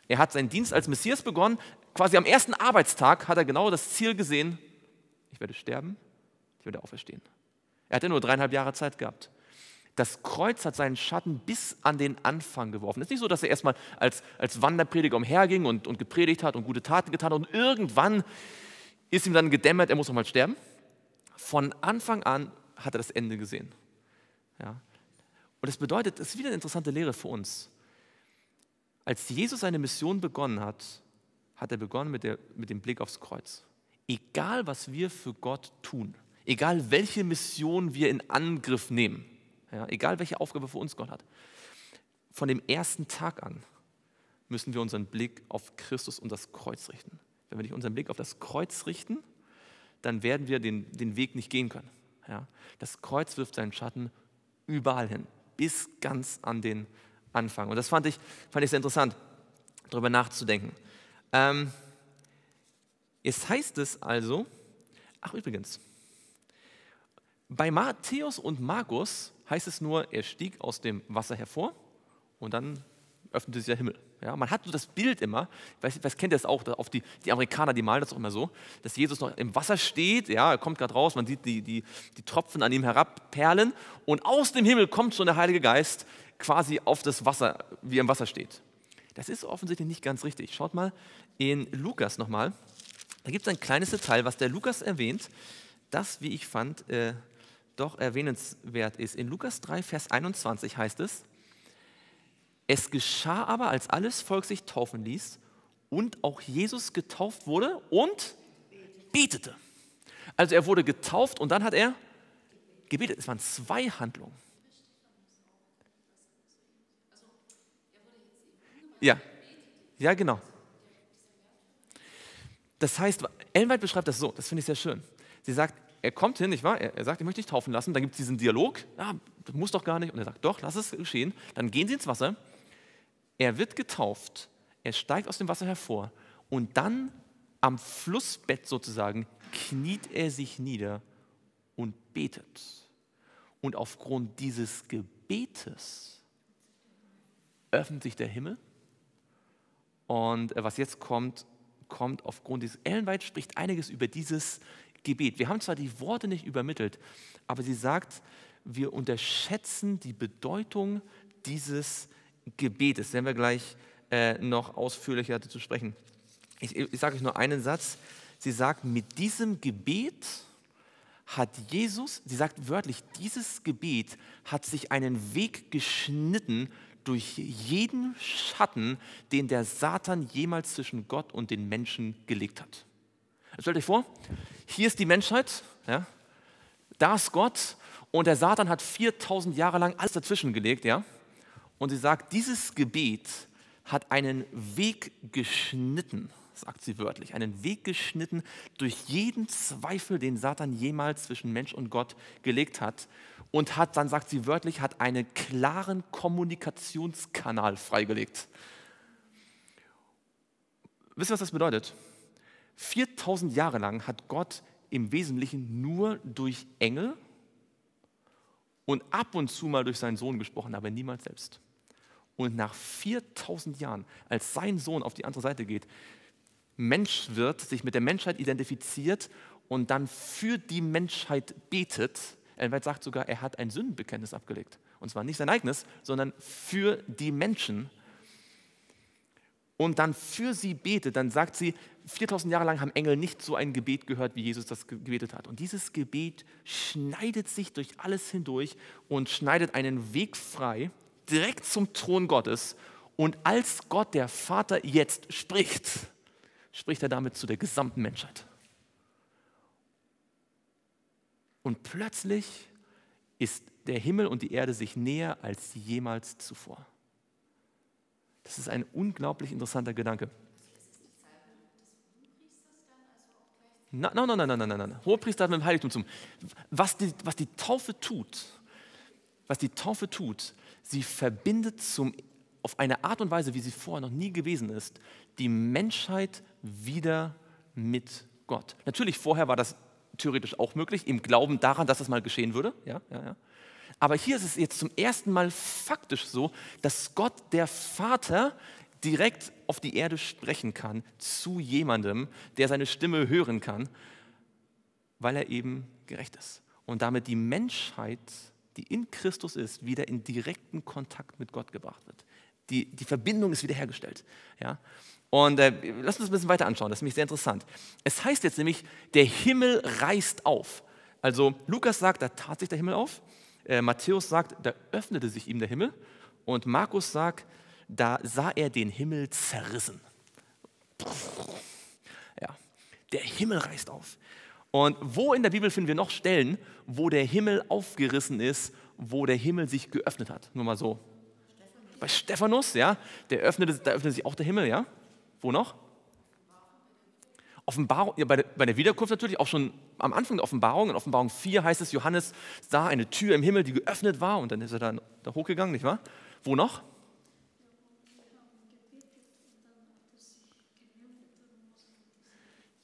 Er hat seinen Dienst als Messias begonnen, quasi am ersten Arbeitstag hat er genau das Ziel gesehen, ich werde sterben, ich werde auferstehen. Er hatte nur dreieinhalb Jahre Zeit gehabt. Das Kreuz hat seinen Schatten bis an den Anfang geworfen. Es ist nicht so, dass er erstmal als, als Wanderprediger umherging und, und gepredigt hat und gute Taten getan hat und irgendwann ist ihm dann gedämmert, er muss noch mal sterben. Von Anfang an hat er das Ende gesehen. Ja. Und das bedeutet, das ist wieder eine interessante Lehre für uns. Als Jesus seine Mission begonnen hat, hat er begonnen mit, der, mit dem Blick aufs Kreuz. Egal, was wir für Gott tun, egal welche Mission wir in Angriff nehmen, ja, egal welche Aufgabe für uns Gott hat, von dem ersten Tag an müssen wir unseren Blick auf Christus und das Kreuz richten. Wenn wir nicht unseren Blick auf das Kreuz richten, dann werden wir den, den Weg nicht gehen können. Ja? Das Kreuz wirft seinen Schatten überall hin, bis ganz an den Anfang. Und das fand ich, fand ich sehr interessant, darüber nachzudenken. Ähm, es heißt es also, ach übrigens, bei Matthäus und Markus heißt es nur, er stieg aus dem Wasser hervor und dann öffnete sich der Himmel. Ja, man hat so das Bild immer, weiß, weiß kennt ihr das auch, auf die, die Amerikaner, die malen das auch immer so, dass Jesus noch im Wasser steht, ja, er kommt gerade raus, man sieht die, die, die Tropfen an ihm herabperlen und aus dem Himmel kommt schon der Heilige Geist quasi auf das Wasser, wie er im Wasser steht. Das ist offensichtlich nicht ganz richtig. Schaut mal in Lukas nochmal. Da gibt es ein kleines Detail, was der Lukas erwähnt. das, wie ich fand, äh, doch erwähnenswert ist. In Lukas 3, Vers 21 heißt es, es geschah aber, als alles Volk sich taufen ließ und auch Jesus getauft wurde und betete. Also er wurde getauft und dann hat er gebetet. Es waren zwei Handlungen. Ja, ja, genau. Das heißt, Ellen White beschreibt das so, das finde ich sehr schön. Sie sagt, er kommt hin, nicht wahr? Er, er sagt, ich möchte dich taufen lassen. Dann gibt es diesen Dialog, ja, das muss doch gar nicht. Und er sagt, doch, lass es geschehen. Dann gehen sie ins Wasser. Er wird getauft. Er steigt aus dem Wasser hervor. Und dann am Flussbett sozusagen kniet er sich nieder und betet. Und aufgrund dieses Gebetes öffnet sich der Himmel. Und äh, was jetzt kommt, kommt aufgrund dieses. Ellen spricht einiges über dieses Gebet. Wir haben zwar die Worte nicht übermittelt, aber sie sagt, wir unterschätzen die Bedeutung dieses Gebetes. Werden wir gleich äh, noch ausführlicher dazu sprechen. Ich, ich sage euch nur einen Satz. Sie sagt, mit diesem Gebet hat Jesus, sie sagt wörtlich, dieses Gebet hat sich einen Weg geschnitten durch jeden Schatten, den der Satan jemals zwischen Gott und den Menschen gelegt hat. Stellt euch vor, hier ist die Menschheit, ja, da ist Gott und der Satan hat 4000 Jahre lang alles dazwischen gelegt, ja. Und sie sagt, dieses Gebet hat einen Weg geschnitten, sagt sie wörtlich, einen Weg geschnitten durch jeden Zweifel, den Satan jemals zwischen Mensch und Gott gelegt hat und hat, dann sagt sie wörtlich, hat einen klaren Kommunikationskanal freigelegt. Wisst ihr, was das bedeutet? 4000 Jahre lang hat Gott im Wesentlichen nur durch Engel und ab und zu mal durch seinen Sohn gesprochen, aber niemals selbst. Und nach 4000 Jahren, als sein Sohn auf die andere Seite geht, Mensch wird, sich mit der Menschheit identifiziert und dann für die Menschheit betet. Er sagt sogar, er hat ein Sündenbekenntnis abgelegt. Und zwar nicht sein eigenes, sondern für die Menschen und dann für sie betet, dann sagt sie, 4000 Jahre lang haben Engel nicht so ein Gebet gehört, wie Jesus das gebetet hat. Und dieses Gebet schneidet sich durch alles hindurch und schneidet einen Weg frei, direkt zum Thron Gottes. Und als Gott, der Vater, jetzt spricht, spricht er damit zu der gesamten Menschheit. Und plötzlich ist der Himmel und die Erde sich näher als jemals zuvor. Das ist ein unglaublich interessanter Gedanke. Nein, nein, nein, nein, nein, nein, nein. Hohepriester hat mit dem Heiligtum zum. Was die, was die Taufe tut, was die Taufe tut, sie verbindet zum, auf eine Art und Weise, wie sie vorher noch nie gewesen ist, die Menschheit wieder mit Gott. Natürlich, vorher war das theoretisch auch möglich, im Glauben daran, dass das mal geschehen würde. Ja, ja, ja. Aber hier ist es jetzt zum ersten Mal faktisch so, dass Gott, der Vater, direkt auf die Erde sprechen kann zu jemandem, der seine Stimme hören kann, weil er eben gerecht ist. Und damit die Menschheit, die in Christus ist, wieder in direkten Kontakt mit Gott gebracht wird. Die, die Verbindung ist wiederhergestellt. Ja? Und äh, lass uns ein bisschen weiter anschauen, das ist nämlich sehr interessant. Es heißt jetzt nämlich, der Himmel reißt auf. Also Lukas sagt, da tat sich der Himmel auf. Äh, Matthäus sagt, da öffnete sich ihm der Himmel. Und Markus sagt, da sah er den Himmel zerrissen. Ja, der Himmel reißt auf. Und wo in der Bibel finden wir noch Stellen, wo der Himmel aufgerissen ist, wo der Himmel sich geöffnet hat? Nur mal so. Stephanus. Bei Stephanus, ja, der öffnete, da öffnete sich auch der Himmel, ja. Wo noch? Offenbarung, ja, bei, der, bei der Wiederkunft natürlich auch schon am Anfang der Offenbarung, in Offenbarung 4 heißt es, Johannes sah eine Tür im Himmel, die geöffnet war und dann ist er dann da hochgegangen, nicht wahr? Wo noch?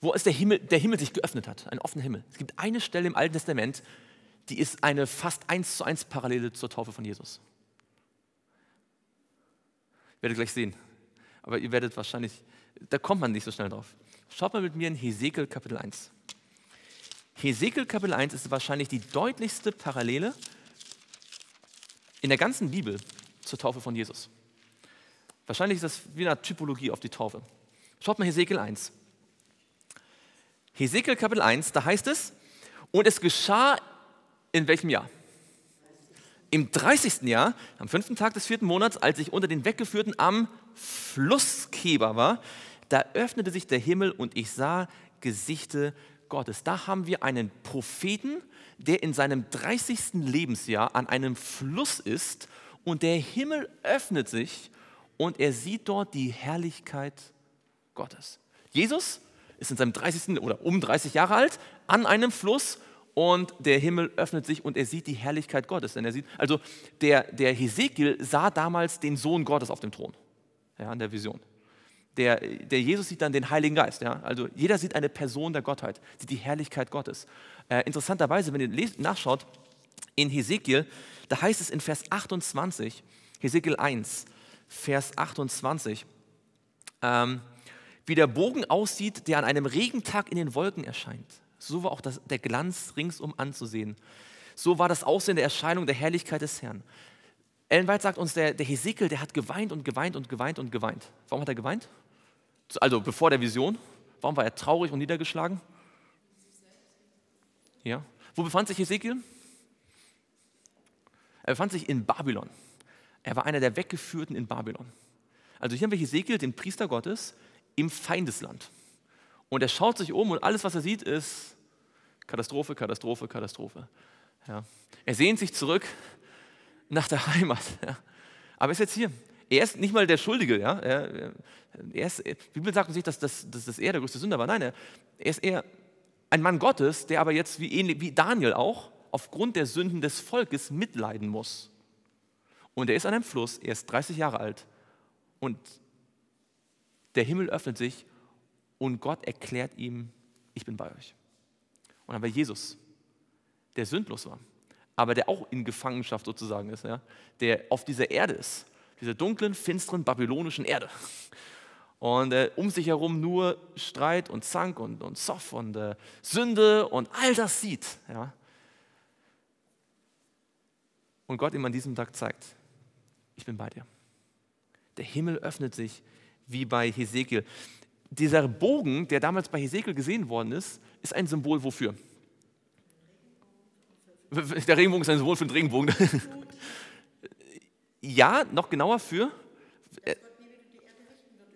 Wo ist der Himmel, der Himmel sich geöffnet hat, ein offener Himmel. Es gibt eine Stelle im Alten Testament, die ist eine fast eins zu eins Parallele zur Taufe von Jesus. Ich werde gleich sehen. Aber ihr werdet wahrscheinlich, da kommt man nicht so schnell drauf. Schaut mal mit mir in Hesekiel Kapitel 1. Hesekiel Kapitel 1 ist wahrscheinlich die deutlichste Parallele in der ganzen Bibel zur Taufe von Jesus. Wahrscheinlich ist das wie eine Typologie auf die Taufe. Schaut mal Hesekiel 1. Hesekiel Kapitel 1, da heißt es, Und es geschah in welchem Jahr? Im 30. Jahr, am fünften Tag des vierten Monats, als ich unter den Weggeführten am Fluss Keber war, da öffnete sich der Himmel und ich sah Gesichte Gottes. Da haben wir einen Propheten, der in seinem 30. Lebensjahr an einem Fluss ist und der Himmel öffnet sich und er sieht dort die Herrlichkeit Gottes. Jesus ist in seinem 30. oder um 30 Jahre alt an einem Fluss und der Himmel öffnet sich und er sieht die Herrlichkeit Gottes. Denn er sieht, also der, der Hesekiel sah damals den Sohn Gottes auf dem Thron, ja, in der Vision. Der, der Jesus sieht dann den Heiligen Geist. Ja? Also jeder sieht eine Person der Gottheit, sieht die Herrlichkeit Gottes. Äh, interessanterweise, wenn ihr nachschaut, in Hesekiel, da heißt es in Vers 28, Hesekiel 1, Vers 28, ähm, wie der Bogen aussieht, der an einem Regentag in den Wolken erscheint. So war auch das, der Glanz ringsum anzusehen. So war das Aussehen der Erscheinung der Herrlichkeit des Herrn. Ellen White sagt uns, der, der Hesekiel, der hat geweint und geweint und geweint und geweint. Warum hat er geweint? Also bevor der Vision. Warum war er traurig und niedergeschlagen? Ja. Wo befand sich Hesekiel? Er befand sich in Babylon. Er war einer der Weggeführten in Babylon. Also hier haben wir Hesekiel, den Priester Gottes, im Feindesland. Und er schaut sich um und alles, was er sieht, ist Katastrophe, Katastrophe, Katastrophe. Ja. Er sehnt sich zurück nach der Heimat. Ja. Aber er ist jetzt hier. Er ist nicht mal der Schuldige. Ja. Er, er ist, die Bibel sagt uns nicht, dass, dass, dass, dass er der größte Sünder war. Nein, er, er ist eher ein Mann Gottes, der aber jetzt wie, ähnlich, wie Daniel auch aufgrund der Sünden des Volkes mitleiden muss. Und er ist an einem Fluss, er ist 30 Jahre alt und der Himmel öffnet sich und Gott erklärt ihm, ich bin bei euch. Und dann war Jesus, der sündlos war, aber der auch in Gefangenschaft sozusagen ist, ja, der auf dieser Erde ist, dieser dunklen, finsteren, babylonischen Erde. Und äh, um sich herum nur Streit und Zank und, und Zoff und äh, Sünde und all das sieht. Ja. Und Gott ihm an diesem Tag zeigt, ich bin bei dir. Der Himmel öffnet sich wie bei Hesekiel. Dieser Bogen, der damals bei Hesekiel gesehen worden ist, ist ein Symbol wofür? Der Regenbogen ist ein Symbol für den Regenbogen. [LAUGHS] ja, noch genauer für. Äh,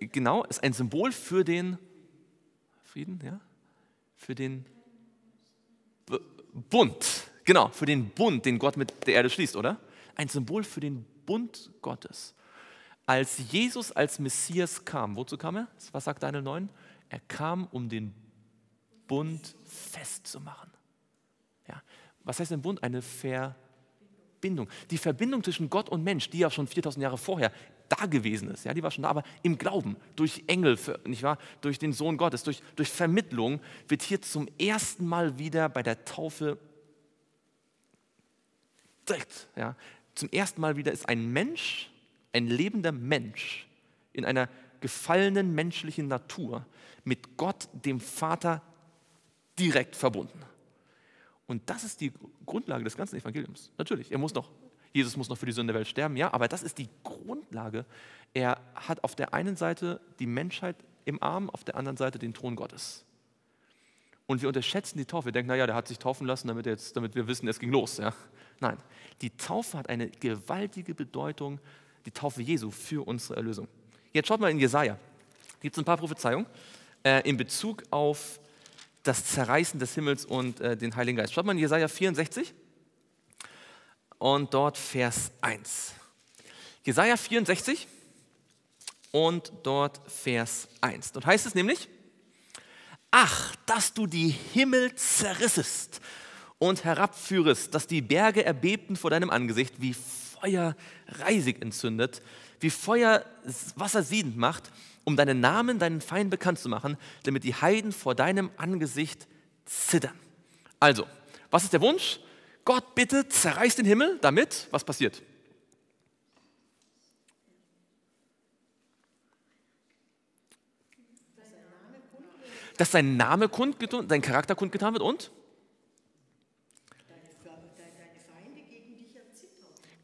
genau, ist ein Symbol für den Frieden, ja? Für den Bund. Genau, für den Bund, den Gott mit der Erde schließt, oder? Ein Symbol für den Bund Gottes. Als Jesus als Messias kam, wozu kam er? Was sagt Daniel 9? Er kam, um den Bund festzumachen. Ja. Was heißt ein Bund? Eine Verbindung. Die Verbindung zwischen Gott und Mensch, die ja schon 4000 Jahre vorher da gewesen ist, ja, die war schon da, aber im Glauben, durch Engel, nicht wahr, durch den Sohn Gottes, durch, durch Vermittlung, wird hier zum ersten Mal wieder bei der Taufe direkt, ja, zum ersten Mal wieder ist ein Mensch ein lebender Mensch in einer gefallenen menschlichen Natur mit Gott, dem Vater, direkt verbunden. Und das ist die Grundlage des ganzen Evangeliums. Natürlich, er muss noch, Jesus muss noch für die Sünde der Welt sterben, ja, aber das ist die Grundlage. Er hat auf der einen Seite die Menschheit im Arm, auf der anderen Seite den Thron Gottes. Und wir unterschätzen die Taufe. Wir denken, naja, der hat sich taufen lassen, damit, jetzt, damit wir wissen, es ging los. Ja. Nein, die Taufe hat eine gewaltige Bedeutung die Taufe Jesu für unsere Erlösung. Jetzt schaut mal in Jesaja. Gibt es ein paar Prophezeiungen äh, in Bezug auf das Zerreißen des Himmels und äh, den Heiligen Geist. Schaut mal in Jesaja 64 und dort Vers 1. Jesaja 64 und dort Vers 1. Dort heißt es nämlich: Ach, dass du die Himmel zerrissest und herabführest, dass die Berge erbebten vor deinem Angesicht, wie Feuer Reisig entzündet, wie Feuer Wasser siedend macht, um deinen Namen, deinen Feind bekannt zu machen, damit die Heiden vor deinem Angesicht zittern. Also, was ist der Wunsch? Gott bitte zerreißt den Himmel, damit was passiert? Dass sein Name kundgetan, sein Charakter kundgetan wird und?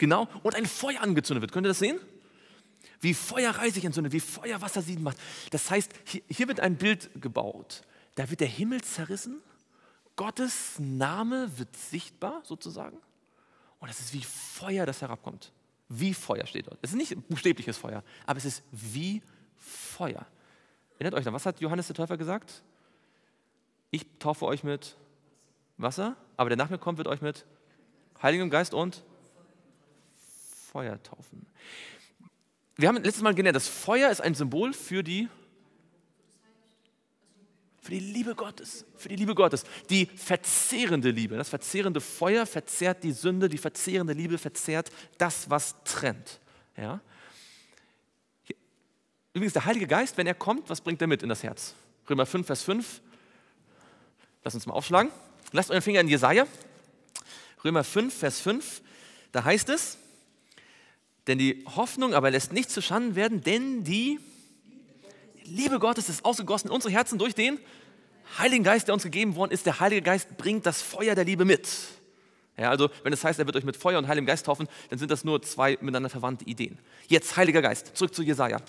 Genau, und ein Feuer angezündet wird. Könnt ihr das sehen? Wie Feuer Reisig entzündet, wie Feuer Wasser sieden macht. Das heißt, hier, hier wird ein Bild gebaut. Da wird der Himmel zerrissen Gottes Name wird sichtbar sozusagen und es ist wie Feuer, das herabkommt. Wie Feuer steht dort. Es ist nicht buchstäbliches Feuer, aber es ist wie Feuer. Erinnert euch noch, was hat Johannes der Täufer gesagt? Ich taufe euch mit Wasser, aber der nach mir kommt, wird euch mit Heiligem Geist und Feuer taufen. Wir haben letztes Mal gelernt, das Feuer ist ein Symbol für die für die Liebe Gottes, für die Liebe Gottes, die verzehrende Liebe. Das verzehrende Feuer verzehrt die Sünde, die verzehrende Liebe verzehrt das, was trennt. Ja? Übrigens, der Heilige Geist, wenn er kommt, was bringt er mit in das Herz? Römer 5, Vers 5. Lass uns mal aufschlagen. Lasst euren Finger in Jesaja. Römer 5, Vers 5. Da heißt es, denn die Hoffnung aber lässt nicht zu Schanden werden, denn die Liebe Gottes ist ausgegossen in unsere Herzen durch den Heiligen Geist, der uns gegeben worden ist. Der Heilige Geist bringt das Feuer der Liebe mit. Ja, also, wenn es heißt, er wird euch mit Feuer und Heiligem Geist taufen, dann sind das nur zwei miteinander verwandte Ideen. Jetzt, Heiliger Geist, zurück zu Jesaja.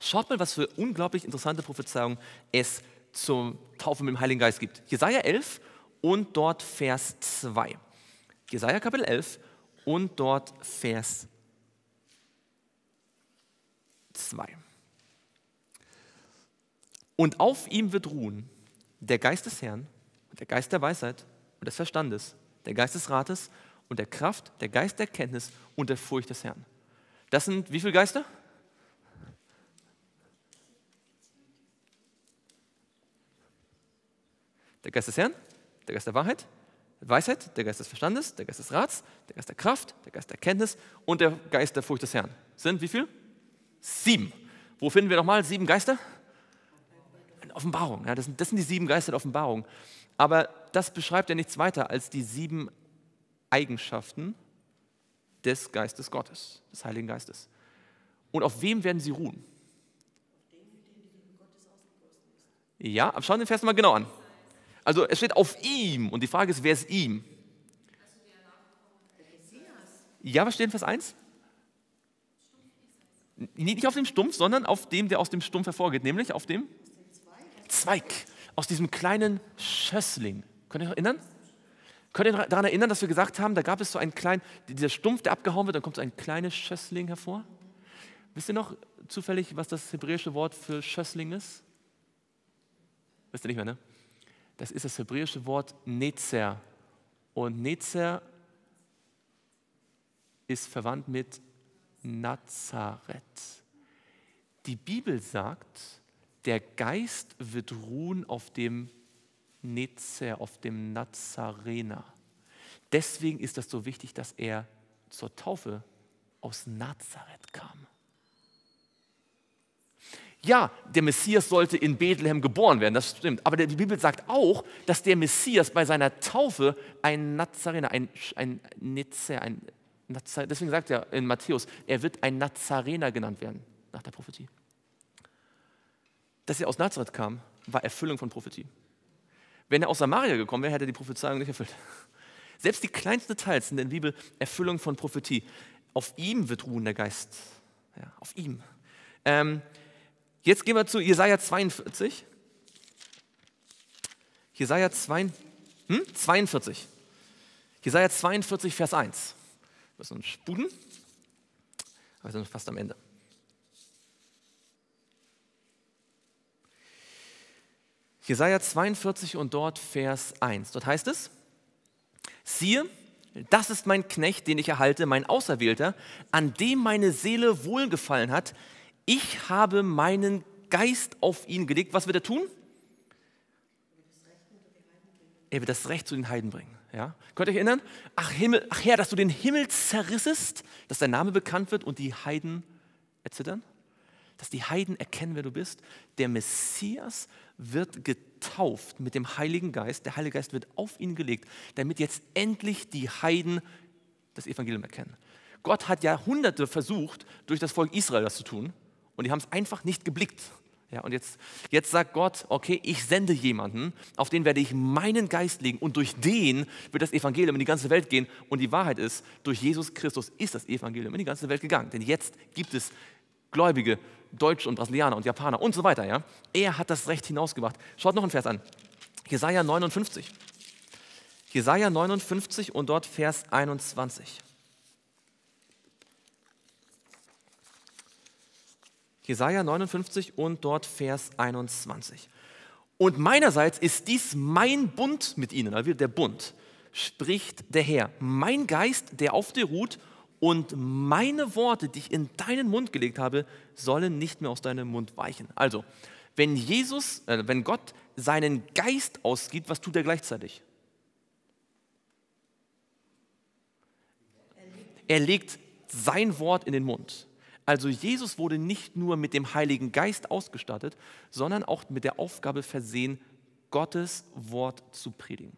Schaut mal, was für unglaublich interessante Prophezeiungen es zur Taufe mit dem Heiligen Geist gibt. Jesaja 11 und dort Vers 2. Jesaja Kapitel 11 und dort Vers 2. Und auf ihm wird ruhen der Geist des Herrn, der Geist der Weisheit und des Verstandes, der Geist des Rates und der Kraft, der Geist der Kenntnis und der Furcht des Herrn. Das sind wie viele Geister? Der Geist des Herrn, der Geist der Wahrheit, der Weisheit, der Geist des Verstandes, der Geist des Rats, der Geist der Kraft, der Geist der Kenntnis und der Geist der Furcht des Herrn. Sind wie viel? Sieben. Wo finden wir nochmal sieben Geister? Offenbarung. Ja, das, sind, das sind die sieben Geister der Offenbarung. Aber das beschreibt ja nichts weiter als die sieben Eigenschaften des Geistes Gottes, des Heiligen Geistes. Und auf wem werden sie ruhen? Ja, aber schauen den Vers mal genau an. Also es steht auf ihm und die Frage ist, wer ist ihm? Ja, was steht in Vers 1? Nicht auf dem Stumpf, sondern auf dem, der aus dem Stumpf hervorgeht, nämlich auf dem Zweig, aus diesem kleinen Schössling. Könnt ihr euch erinnern? Könnt ihr daran erinnern, dass wir gesagt haben, da gab es so einen kleinen, dieser Stumpf, der abgehauen wird, dann kommt so ein kleines Schössling hervor? Wisst ihr noch zufällig, was das hebräische Wort für Schössling ist? Wisst ihr nicht mehr, ne? Das ist das hebräische Wort Netzer. Und Netzer ist verwandt mit Nazareth. Die Bibel sagt, der Geist wird ruhen auf dem Netzer, auf dem Nazarener. Deswegen ist das so wichtig, dass er zur Taufe aus Nazareth kam. Ja, der Messias sollte in Bethlehem geboren werden, das stimmt. Aber die Bibel sagt auch, dass der Messias bei seiner Taufe ein Nazarener, ein, ein Netzer, ein deswegen sagt er in Matthäus, er wird ein Nazarener genannt werden, nach der Prophetie dass er aus Nazareth kam, war Erfüllung von Prophetie. Wenn er aus Samaria gekommen wäre, hätte er die Prophezeiung nicht erfüllt. [LAUGHS] Selbst die kleinsten Details sind in der Bibel Erfüllung von Prophetie. Auf ihm wird ruhen der Geist. Ja, auf ihm. Ähm, jetzt gehen wir zu Jesaja 42. Jesaja 2, hm? 42. Jesaja 42, Vers 1. Müssen uns sputen. wir sind fast am Ende. Jesaja 42 und dort Vers 1. Dort heißt es: Siehe, das ist mein Knecht, den ich erhalte, mein Auserwählter, an dem meine Seele wohlgefallen hat. Ich habe meinen Geist auf ihn gelegt. Was wird er tun? Er wird das Recht zu den Heiden bringen. Ja? Könnt ihr euch erinnern? Ach, Himmel, ach Herr, dass du den Himmel zerrissest, dass dein Name bekannt wird und die Heiden erzittern? dass die Heiden erkennen, wer du bist. Der Messias wird getauft mit dem Heiligen Geist. Der Heilige Geist wird auf ihn gelegt, damit jetzt endlich die Heiden das Evangelium erkennen. Gott hat Jahrhunderte versucht, durch das Volk Israel das zu tun und die haben es einfach nicht geblickt. Ja, und jetzt, jetzt sagt Gott, okay, ich sende jemanden, auf den werde ich meinen Geist legen und durch den wird das Evangelium in die ganze Welt gehen. Und die Wahrheit ist, durch Jesus Christus ist das Evangelium in die ganze Welt gegangen. Denn jetzt gibt es Gläubige, Deutsche und Brasilianer und Japaner und so weiter. Ja? Er hat das Recht hinausgebracht. Schaut noch einen Vers an. Jesaja 59. Jesaja 59 und dort Vers 21. Jesaja 59 und dort Vers 21. Und meinerseits ist dies mein Bund mit ihnen, also der Bund, spricht der Herr. Mein Geist, der auf dir ruht, und meine Worte, die ich in deinen Mund gelegt habe, sollen nicht mehr aus deinem Mund weichen. Also, wenn Jesus, äh, wenn Gott seinen Geist ausgibt, was tut er gleichzeitig? Er legt sein Wort in den Mund. Also Jesus wurde nicht nur mit dem Heiligen Geist ausgestattet, sondern auch mit der Aufgabe versehen, Gottes Wort zu predigen.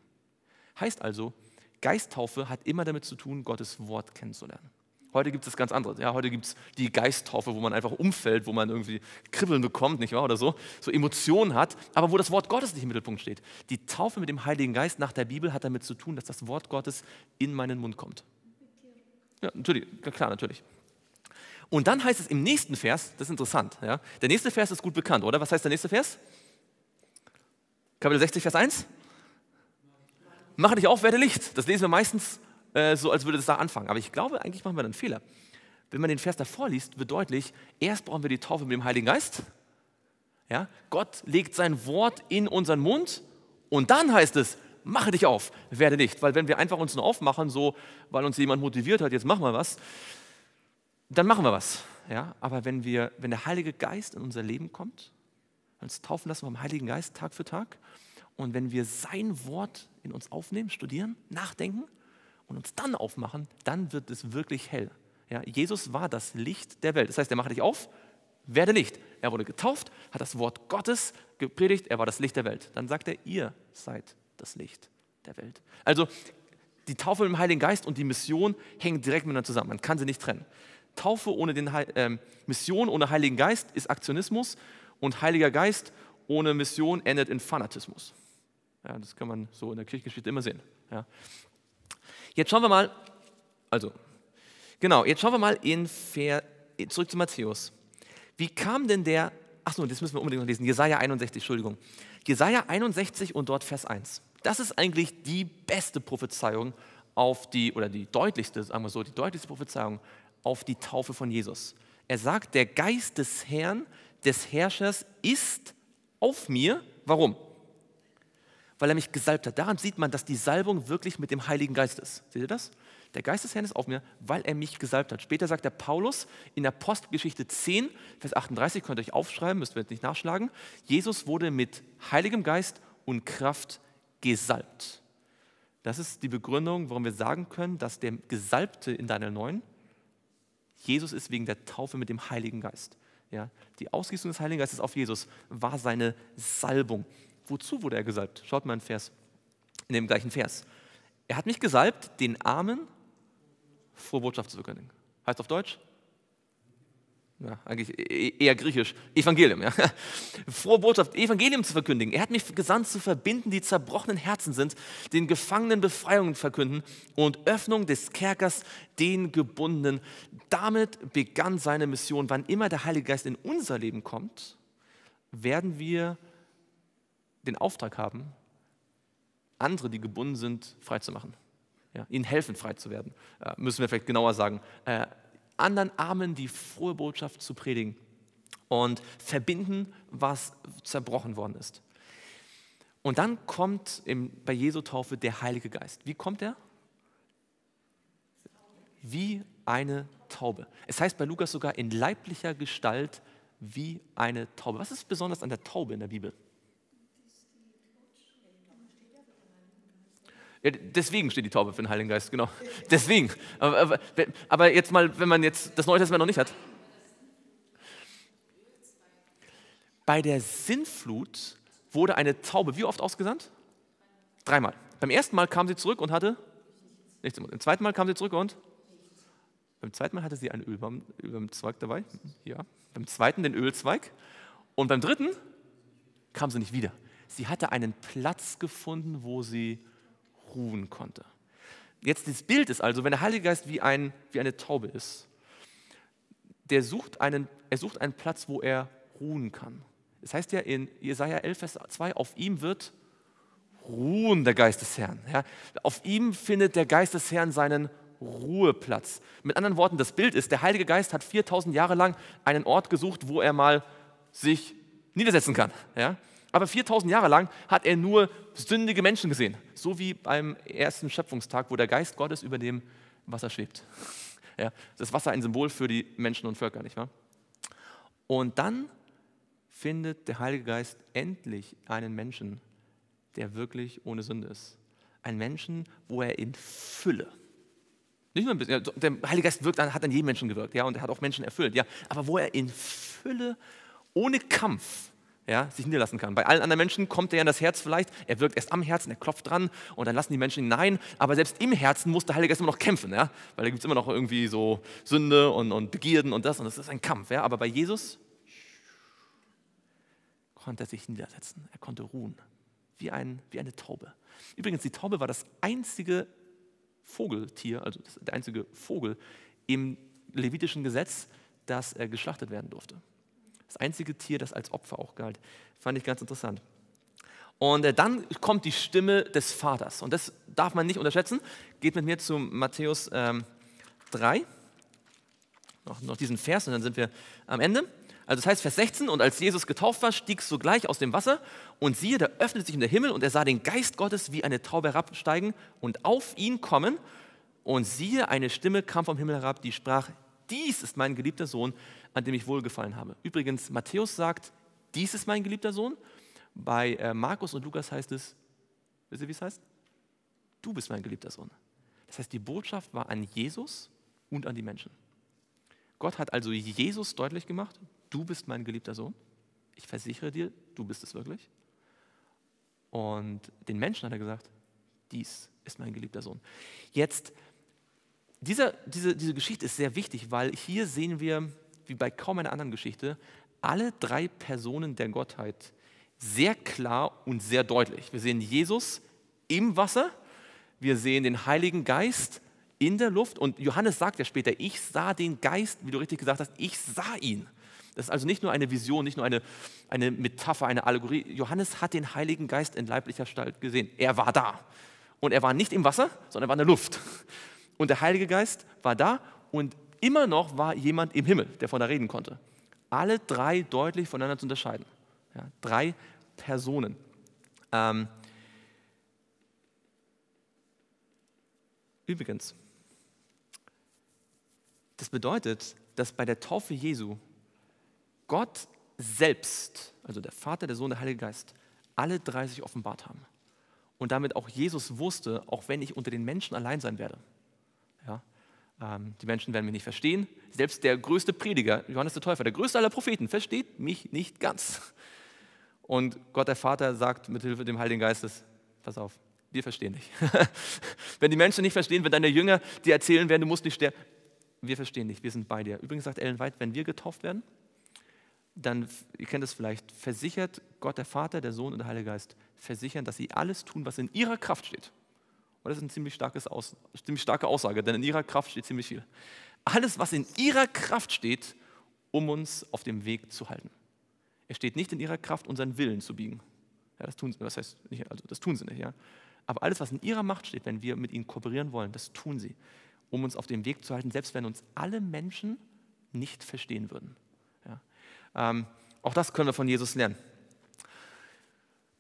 Heißt also, Geisttaufe hat immer damit zu tun, Gottes Wort kennenzulernen. Heute gibt es das ganz anderes. Ja, heute gibt es die Geisttaufe, wo man einfach umfällt, wo man irgendwie Kribbeln bekommt, nicht wahr? Oder so, so Emotionen hat, aber wo das Wort Gottes nicht im Mittelpunkt steht. Die Taufe mit dem Heiligen Geist nach der Bibel hat damit zu tun, dass das Wort Gottes in meinen Mund kommt. Ja, natürlich, klar, natürlich. Und dann heißt es im nächsten Vers, das ist interessant, ja, der nächste Vers ist gut bekannt, oder? Was heißt der nächste Vers? Kapitel 60, Vers 1? Mache dich auf, werde Licht. Das lesen wir meistens äh, so, als würde das da anfangen. Aber ich glaube, eigentlich machen wir einen Fehler. Wenn man den Vers davor liest, wird deutlich, erst brauchen wir die Taufe mit dem Heiligen Geist. Ja? Gott legt sein Wort in unseren Mund und dann heißt es, mache dich auf, werde Licht. Weil wenn wir einfach uns nur aufmachen, so, weil uns jemand motiviert hat, jetzt machen wir was, dann machen wir was. Ja? Aber wenn, wir, wenn der Heilige Geist in unser Leben kommt, uns taufen lassen vom Heiligen Geist Tag für Tag, und wenn wir sein Wort in uns aufnehmen, studieren, nachdenken, und uns dann aufmachen, dann wird es wirklich hell. Ja, Jesus war das Licht der Welt. Das heißt, er macht dich auf, werde Licht. Er wurde getauft, hat das Wort Gottes gepredigt, er war das Licht der Welt. Dann sagt er, ihr seid das Licht der Welt. Also die Taufe dem Heiligen Geist und die Mission hängen direkt miteinander zusammen. Man kann sie nicht trennen. Taufe ohne den äh, Mission ohne Heiligen Geist ist Aktionismus und Heiliger Geist ohne Mission endet in Fanatismus. Ja, das kann man so in der Kirchengeschichte immer sehen. Ja. Jetzt schauen wir mal, also, genau, jetzt schauen wir mal in Ver, zurück zu Matthäus. Wie kam denn der, achso, das müssen wir unbedingt noch lesen, Jesaja 61, Entschuldigung. Jesaja 61 und dort Vers 1. Das ist eigentlich die beste Prophezeiung auf die, oder die deutlichste, sagen wir so, die deutlichste Prophezeiung auf die Taufe von Jesus. Er sagt, der Geist des Herrn, des Herrschers ist auf mir. Warum? weil er mich gesalbt hat. Daran sieht man, dass die Salbung wirklich mit dem Heiligen Geist ist. Seht ihr das? Der Geist des Herrn ist auf mir, weil er mich gesalbt hat. Später sagt der Paulus in der Postgeschichte 10, Vers 38, könnt ihr euch aufschreiben, müsst ihr jetzt nicht nachschlagen. Jesus wurde mit Heiligem Geist und Kraft gesalbt. Das ist die Begründung, warum wir sagen können, dass der Gesalbte in Daniel 9 Jesus ist wegen der Taufe mit dem Heiligen Geist. Ja, die Ausgießung des Heiligen Geistes auf Jesus war seine Salbung. Wozu wurde er gesalbt? Schaut mal in, Vers, in dem gleichen Vers. Er hat mich gesalbt, den Armen frohe Botschaft zu verkündigen. Heißt auf Deutsch? Ja, eigentlich e-, e-, eher griechisch. Evangelium, ja. [LAUGHS] Frohe Botschaft, Evangelium zu verkündigen. Er hat mich gesandt zu verbinden, die zerbrochenen Herzen sind, den Gefangenen Befreiung verkünden und Öffnung des Kerkers den Gebundenen. Damit begann seine Mission. Wann immer der Heilige Geist in unser Leben kommt, werden wir den Auftrag haben, andere, die gebunden sind, freizumachen. Ja, ihnen helfen, frei zu werden. Äh, müssen wir vielleicht genauer sagen. Äh, anderen Armen die frohe Botschaft zu predigen und verbinden, was zerbrochen worden ist. Und dann kommt im, bei Jesu Taufe der Heilige Geist. Wie kommt er? Wie eine Taube. Es heißt bei Lukas sogar in leiblicher Gestalt wie eine Taube. Was ist besonders an der Taube in der Bibel? Ja, deswegen steht die Taube für den Heiligen Geist, genau. Deswegen. Aber, aber, aber, jetzt mal, wenn man jetzt das Neue Testament noch nicht hat. Bei der Sinnflut wurde eine Taube wie oft ausgesandt? Dreimal. Beim ersten Mal kam sie zurück und hatte nichts im Mund. Im zweiten Mal kam sie zurück und beim zweiten Mal hatte sie einen Ölbaumzweig dabei. Ja. Beim zweiten den Ölzweig. Und beim dritten kam sie nicht wieder. Sie hatte einen Platz gefunden, wo sie ruhen konnte. Jetzt das Bild ist also, wenn der Heilige Geist wie, ein, wie eine Taube ist, der sucht einen, er sucht einen Platz, wo er ruhen kann. Es heißt ja in Jesaja 11, Vers 2, auf ihm wird ruhen, der Geist des Herrn. Ja. Auf ihm findet der Geist des Herrn seinen Ruheplatz. Mit anderen Worten, das Bild ist, der Heilige Geist hat 4000 Jahre lang einen Ort gesucht, wo er mal sich niedersetzen kann. Ja. Aber 4000 Jahre lang hat er nur sündige Menschen gesehen. So wie beim ersten Schöpfungstag, wo der Geist Gottes über dem Wasser schwebt. [LAUGHS] Ja, das Wasser ein Symbol für die Menschen und Völker, nicht wahr? Und dann findet der Heilige Geist endlich einen Menschen, der wirklich ohne Sünde ist. Einen Menschen, wo er in Fülle, nicht nur ein bisschen, der Heilige Geist wirkt, hat an jedem Menschen gewirkt, ja, und er hat auch Menschen erfüllt, ja, aber wo er in Fülle, ohne Kampf, ja, sich niederlassen kann. Bei allen anderen Menschen kommt er in das Herz vielleicht, er wirkt erst am Herzen, er klopft dran und dann lassen die Menschen hinein, aber selbst im Herzen muss der Heilige Geist immer noch kämpfen, ja, weil da gibt es immer noch irgendwie so Sünde und, und Begierden und das und das ist ein Kampf, ja, aber bei Jesus konnte er sich niedersetzen, er konnte ruhen, wie, ein, wie eine Taube. Übrigens, die Taube war das einzige Vogeltier, also der einzige Vogel im levitischen Gesetz, das äh, geschlachtet werden durfte. Das einzige Tier, das als Opfer auch galt. Fand ich ganz interessant. Und äh, dann kommt die Stimme des Vaters. Und das darf man nicht unterschätzen. Geht mit mir zu Matthäus ähm, 3. Noch, noch diesen Vers und dann sind wir am Ende. Also das heißt Vers 16, und als Jesus getauft war, stieg sogleich aus dem Wasser und siehe, da öffnete sich der Himmel und er sah den Geist Gottes wie eine Taube herabsteigen und auf ihn kommen und siehe, eine Stimme kam vom Himmel herab, die sprach, dies ist mein geliebter Sohn, an dem ich wohlgefallen habe. Übrigens, Matthäus sagt, dies ist mein geliebter Sohn. Bei äh, Markus und Lukas heißt es, wisst ihr, wie es heißt? Du bist mein geliebter Sohn. Das heißt, die Botschaft war an Jesus und an die Menschen. Gott hat also Jesus deutlich gemacht, du bist mein geliebter Sohn. Ich versichere dir, du bist es wirklich. Und den Menschen hat er gesagt, dies ist mein geliebter Sohn. Jetzt, dieser, diese, diese Geschichte ist sehr wichtig, weil hier sehen wir wie bei kaum einer anderen Geschichte, alle drei Personen der Gottheit sehr klar und sehr deutlich. Wir sehen Jesus im Wasser, wir sehen den Heiligen Geist in der Luft und Johannes sagt ja später, ich sah den Geist, wie du richtig gesagt hast, ich sah ihn. Das ist also nicht nur eine Vision, nicht nur eine, eine Metapher, eine Allegorie. Johannes hat den Heiligen Geist in leiblicher Gestalt gesehen. Er war da. Und er war nicht im Wasser, sondern er war in der Luft. Und der Heilige Geist war da und immer noch war jemand im Himmel, der von da reden konnte. Alle drei deutlich voneinander zu unterscheiden. Ja, drei Personen. Ähm, übrigens, das bedeutet, dass bei der Taufe Jesu Gott selbst, also der Vater, der Sohn, der Heilige Geist, alle drei sich offenbart haben. Und damit auch Jesus wusste, auch wenn ich unter den Menschen allein sein werde, ja, die Menschen werden mich nicht verstehen. Selbst der größte Prediger, Johannes der Täufer, der größte aller Propheten, versteht mich nicht ganz. Und Gott der Vater sagt mit Hilfe des Heiligen Geistes, pass auf, wir verstehen dich. [LAUGHS] wenn die Menschen nicht verstehen, wenn deine Jünger dir erzählen werden, du musst nicht sterben, wir verstehen dich, wir sind bei dir. Übrigens sagt Ellen White, wenn wir getauft werden, dann, ihr kennt es vielleicht, versichert Gott der Vater, der Sohn und der Heilige Geist, versichern, dass sie alles tun, was in ihrer Kraft steht, und das ist eine ziemlich, Aus, ziemlich starke Aussage, denn in ihrer Kraft steht ziemlich viel. Alles, was in ihrer Kraft steht, um uns auf dem Weg zu halten. Es steht nicht in ihrer Kraft, unseren Willen zu biegen. Ja, das tun sie, das heißt nicht, also das tun sie nicht. Ja? Aber alles, was in ihrer Macht steht, wenn wir mit ihnen kooperieren wollen, das tun sie, um uns auf dem Weg zu halten, selbst wenn uns alle Menschen nicht verstehen würden. Ja? Ähm, auch das können wir von Jesus lernen.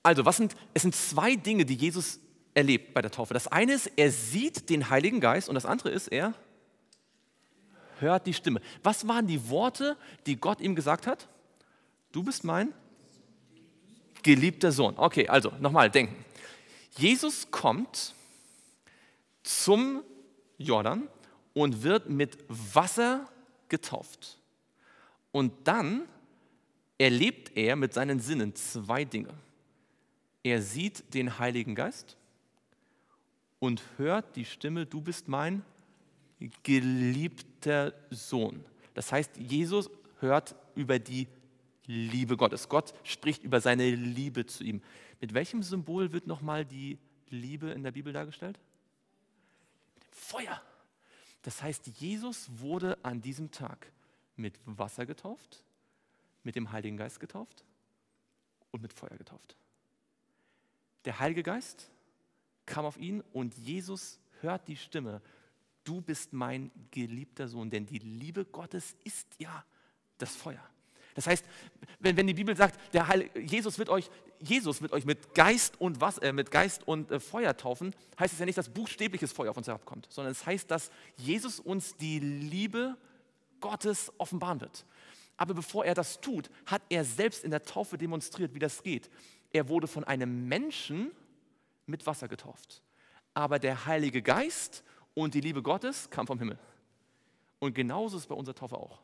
Also, was sind, es sind zwei Dinge, die Jesus erlebt bei der Taufe. Das eine ist, er sieht den Heiligen Geist und das andere ist, er hört die Stimme. Was waren die Worte, die Gott ihm gesagt hat? Du bist mein geliebter Sohn. Okay, also nochmal denken. Jesus kommt zum Jordan und wird mit Wasser getauft. Und dann erlebt er mit seinen Sinnen zwei Dinge. Er sieht den Heiligen Geist und hört die Stimme, du bist mein geliebter Sohn. Das heißt, Jesus hört über die Liebe Gottes. Gott spricht über seine Liebe zu ihm. Mit welchem Symbol wird nochmal die Liebe in der Bibel dargestellt? Mit dem Feuer. Das heißt, Jesus wurde an diesem Tag mit Wasser getauft, mit dem Heiligen Geist getauft und mit Feuer getauft. Der Heilige Geist kam auf ihn und Jesus hört die Stimme. Du bist mein geliebter Sohn, denn die Liebe Gottes ist ja das Feuer. Das heißt, wenn, wenn die Bibel sagt, der Heilige, Jesus wird euch, Jesus wird euch mit Geist und, was, äh, mit Geist und äh, Feuer taufen, heißt es ja nicht, dass buchstäbliches Feuer auf uns herabkommt, sondern es heißt, dass Jesus uns die Liebe Gottes offenbaren wird. Aber bevor er das tut, hat er selbst in der Taufe demonstriert, wie das geht. Er wurde von einem Menschen mit Wasser getauft. Aber der Heilige Geist und die Liebe Gottes kam vom Himmel. Und genauso ist es bei unserer Taufe auch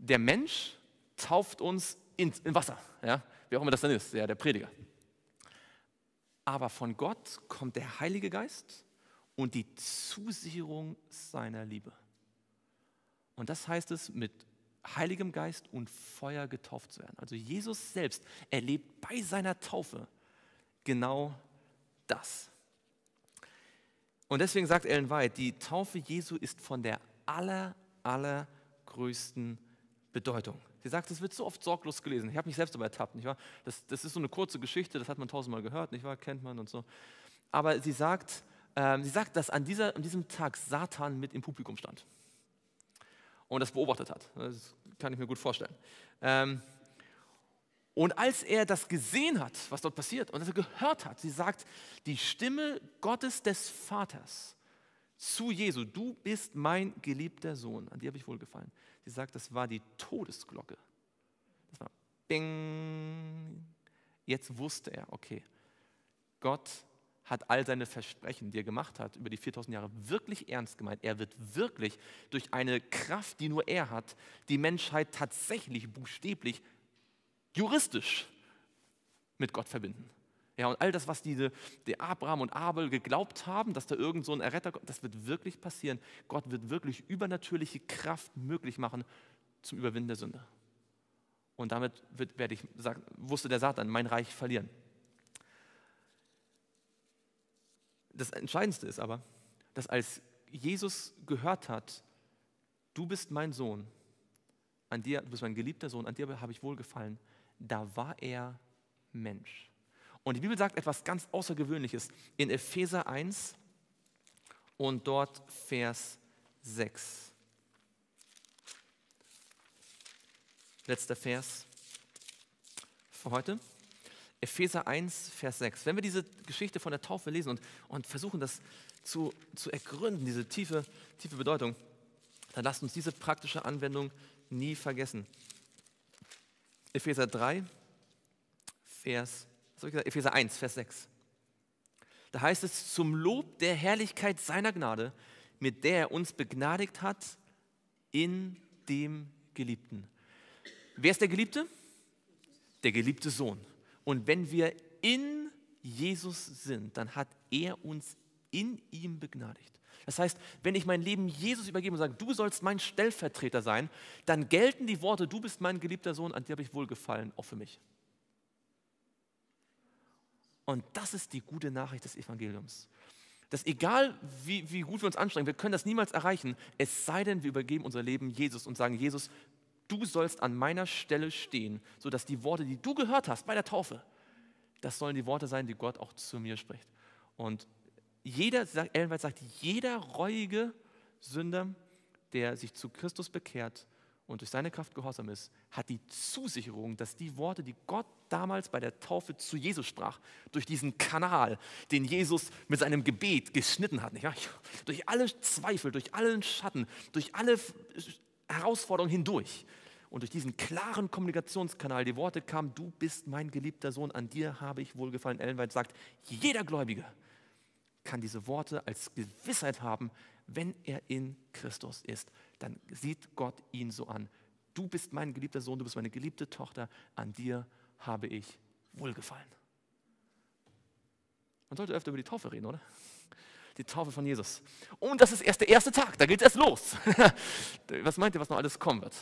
der Mensch tauft uns in, in Wasser, ja? wie auch immer das dann ist, ja, der Prediger. Aber von Gott kommt der Heilige Geist und die Zusicherung seiner Liebe. Und das heißt es, mit Heiligem Geist und Feuer getauft zu werden. Also Jesus selbst erlebt bei seiner Taufe genau das. Und deswegen sagt Ellen White, die Taufe Jesu ist von der aller, allergrößten Bedeutung. Sie sagt, es wird so oft sorglos gelesen. Ich habe mich selbst dabei ertappt, nicht wahr? Das, das, ist so eine kurze Geschichte, das hat man tausendmal gehört, nicht wahr? Kennt man und so. Aber sie sagt, ähm, sie sagt, dass an, dieser, an diesem Tag Satan mit im Publikum stand und das beobachtet hat. Das kann ich mir gut vorstellen. Ähm, und als er das gesehen hat, was dort passiert, und dass er gehört hat, sie sagt, die Stimme Gottes des Vaters zu Jesu, du bist mein geliebter Sohn, an dir habe ich wohlgefallen. Sie sagt, das war die Todesglocke. Das war Bing. Jetzt wusste er, okay, Gott hat all seine Versprechen, die er gemacht hat, über die 4000 Jahre wirklich ernst gemeint. Er wird wirklich durch eine Kraft, die nur er hat, die Menschheit tatsächlich buchstäblich juristisch mit Gott verbinden. Ja, und all das, was diese, die Abraham und Abel geglaubt haben, dass da irgend so ein Erretter kommt, das wird wirklich passieren. Gott wird wirklich übernatürliche Kraft möglich machen zum Überwinden der Sünde. Und damit wird, werde ich, sagen, wusste der Satan, mein Reich verlieren. Das Entscheidendste ist aber, dass als Jesus gehört hat, du bist mein Sohn, an dir, du bist mein geliebter Sohn, an dir habe ich wohlgefallen, da war er Mensch. Und die Bibel sagt etwas ganz Außergewöhnliches in Epheser 1 und dort Vers 6. Letzter Vers für heute. Epheser 1, Vers 6. Wenn wir diese Geschichte von der Taufe lesen und, und versuchen, das zu, zu ergründen, diese tiefe, tiefe Bedeutung, dann lasst uns diese praktische Anwendung nie vergessen. Epheser 3, Vers was ich gesagt? Epheser 1, Vers 6. Da heißt es, zum Lob der Herrlichkeit seiner Gnade, mit der er uns begnadigt hat in dem Geliebten. Wer ist der Geliebte? Der geliebte Sohn. Und wenn wir in Jesus sind, dann hat er uns in ihm begnadigt. Das heißt, wenn ich mein Leben Jesus übergebe und sage, du sollst mein Stellvertreter sein, dann gelten die Worte, du bist mein geliebter Sohn, an dir habe ich wohlgefallen, auch für mich. Und das ist die gute Nachricht des Evangeliums. Dass egal wie, wie gut wir uns anstrengen, wir können das niemals erreichen, es sei denn, wir übergeben unser Leben Jesus und sagen, Jesus, du sollst an meiner Stelle stehen, sodass die Worte, die du gehört hast bei der Taufe, das sollen die Worte sein, die Gott auch zu mir spricht. Und jeder, Ellen sagt, jeder reuige Sünder, der sich zu Christus bekehrt, und durch seine Kraft gehorsam ist, hat die Zusicherung, dass die Worte, die Gott damals bei der Taufe zu Jesus sprach, durch diesen Kanal, den Jesus mit seinem Gebet geschnitten hat, wahr? durch alle Zweifel, durch allen Schatten, durch alle Herausforderungen hindurch und durch diesen klaren Kommunikationskanal, die Worte kamen, du bist mein geliebter Sohn, an dir habe ich wohlgefallen. Ellen sagt, jeder Gläubige kann diese Worte als Gewissheit haben, wenn er in Christus ist dann sieht Gott ihn so an. Du bist mein geliebter Sohn, du bist meine geliebte Tochter, an dir habe ich wohlgefallen. Man sollte öfter über die Taufe reden, oder? Die Taufe von Jesus. Und das ist erst der erste Tag, da geht es erst los. [LAUGHS] was meint ihr, was noch alles kommen wird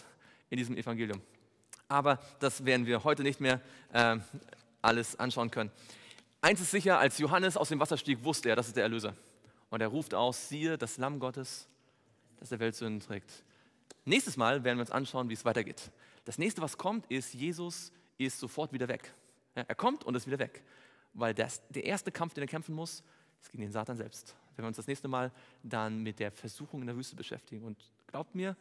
in diesem Evangelium? Aber das werden wir heute nicht mehr äh, alles anschauen können. Eins ist sicher, als Johannes aus dem Wasser stieg, wusste er, das ist der Erlöser. Und er ruft aus, siehe, das Lamm Gottes, das der Welt Sünden trägt. Nächstes Mal werden wir uns anschauen, wie es weitergeht. Das nächste, was kommt, ist, Jesus ist sofort wieder weg. Er kommt und ist wieder weg. weil das, der erste Kampf, den er kämpfen muss, ist gegen den Satan selbst. Wenn wir uns das nächste Mal dann mit der Versuchung in der Wüste beschäftigen. Und glaubt mir,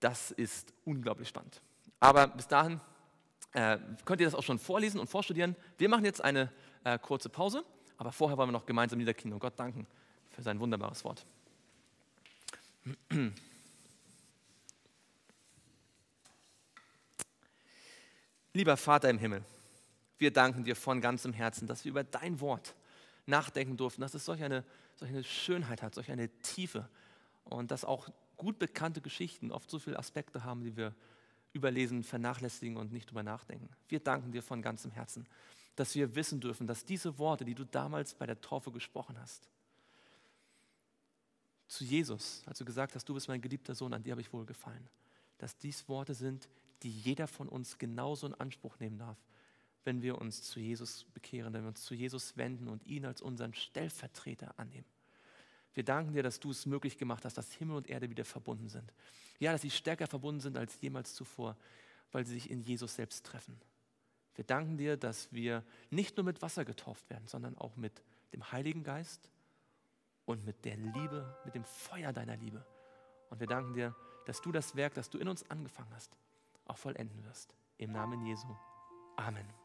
das ist unglaublich spannend. Aber bis dahin äh, könnt ihr das auch schon vorlesen und vorstudieren. Wir machen jetzt eine äh, kurze Pause, aber vorher wollen wir noch gemeinsam niederknien und Gott danken für sein wunderbares Wort. Lieber Vater im Himmel, wir danken dir von ganzem Herzen, dass wir über dein Wort nachdenken durften, dass es solch eine, solch eine Schönheit hat, solch eine Tiefe und dass auch gut bekannte Geschichten oft so viele Aspekte haben, die wir überlesen, vernachlässigen und nicht drüber nachdenken. Wir danken dir von ganzem Herzen, dass wir wissen dürfen, dass diese Worte, die du damals bei der Taufe gesprochen hast, zu Jesus, als du gesagt hast, du bist mein geliebter Sohn, an dir habe ich wohl gefallen, dass dies Worte sind, die jeder von uns genauso in Anspruch nehmen darf, wenn wir uns zu Jesus bekehren, wenn wir uns zu Jesus wenden und ihn als unseren Stellvertreter annehmen. Wir danken dir, dass du es möglich gemacht hast, dass Himmel und Erde wieder verbunden sind. Ja, dass sie stärker verbunden sind als jemals zuvor, weil sie sich in Jesus selbst treffen. Wir danken dir, dass wir nicht nur mit Wasser getauft werden, sondern auch mit dem Heiligen Geist und mit der Liebe, mit dem Feuer deiner Liebe. Und wir danken dir, dass du das Werk, das du in uns angefangen hast, auch vollenden wirst. Im Namen Jesu. Amen.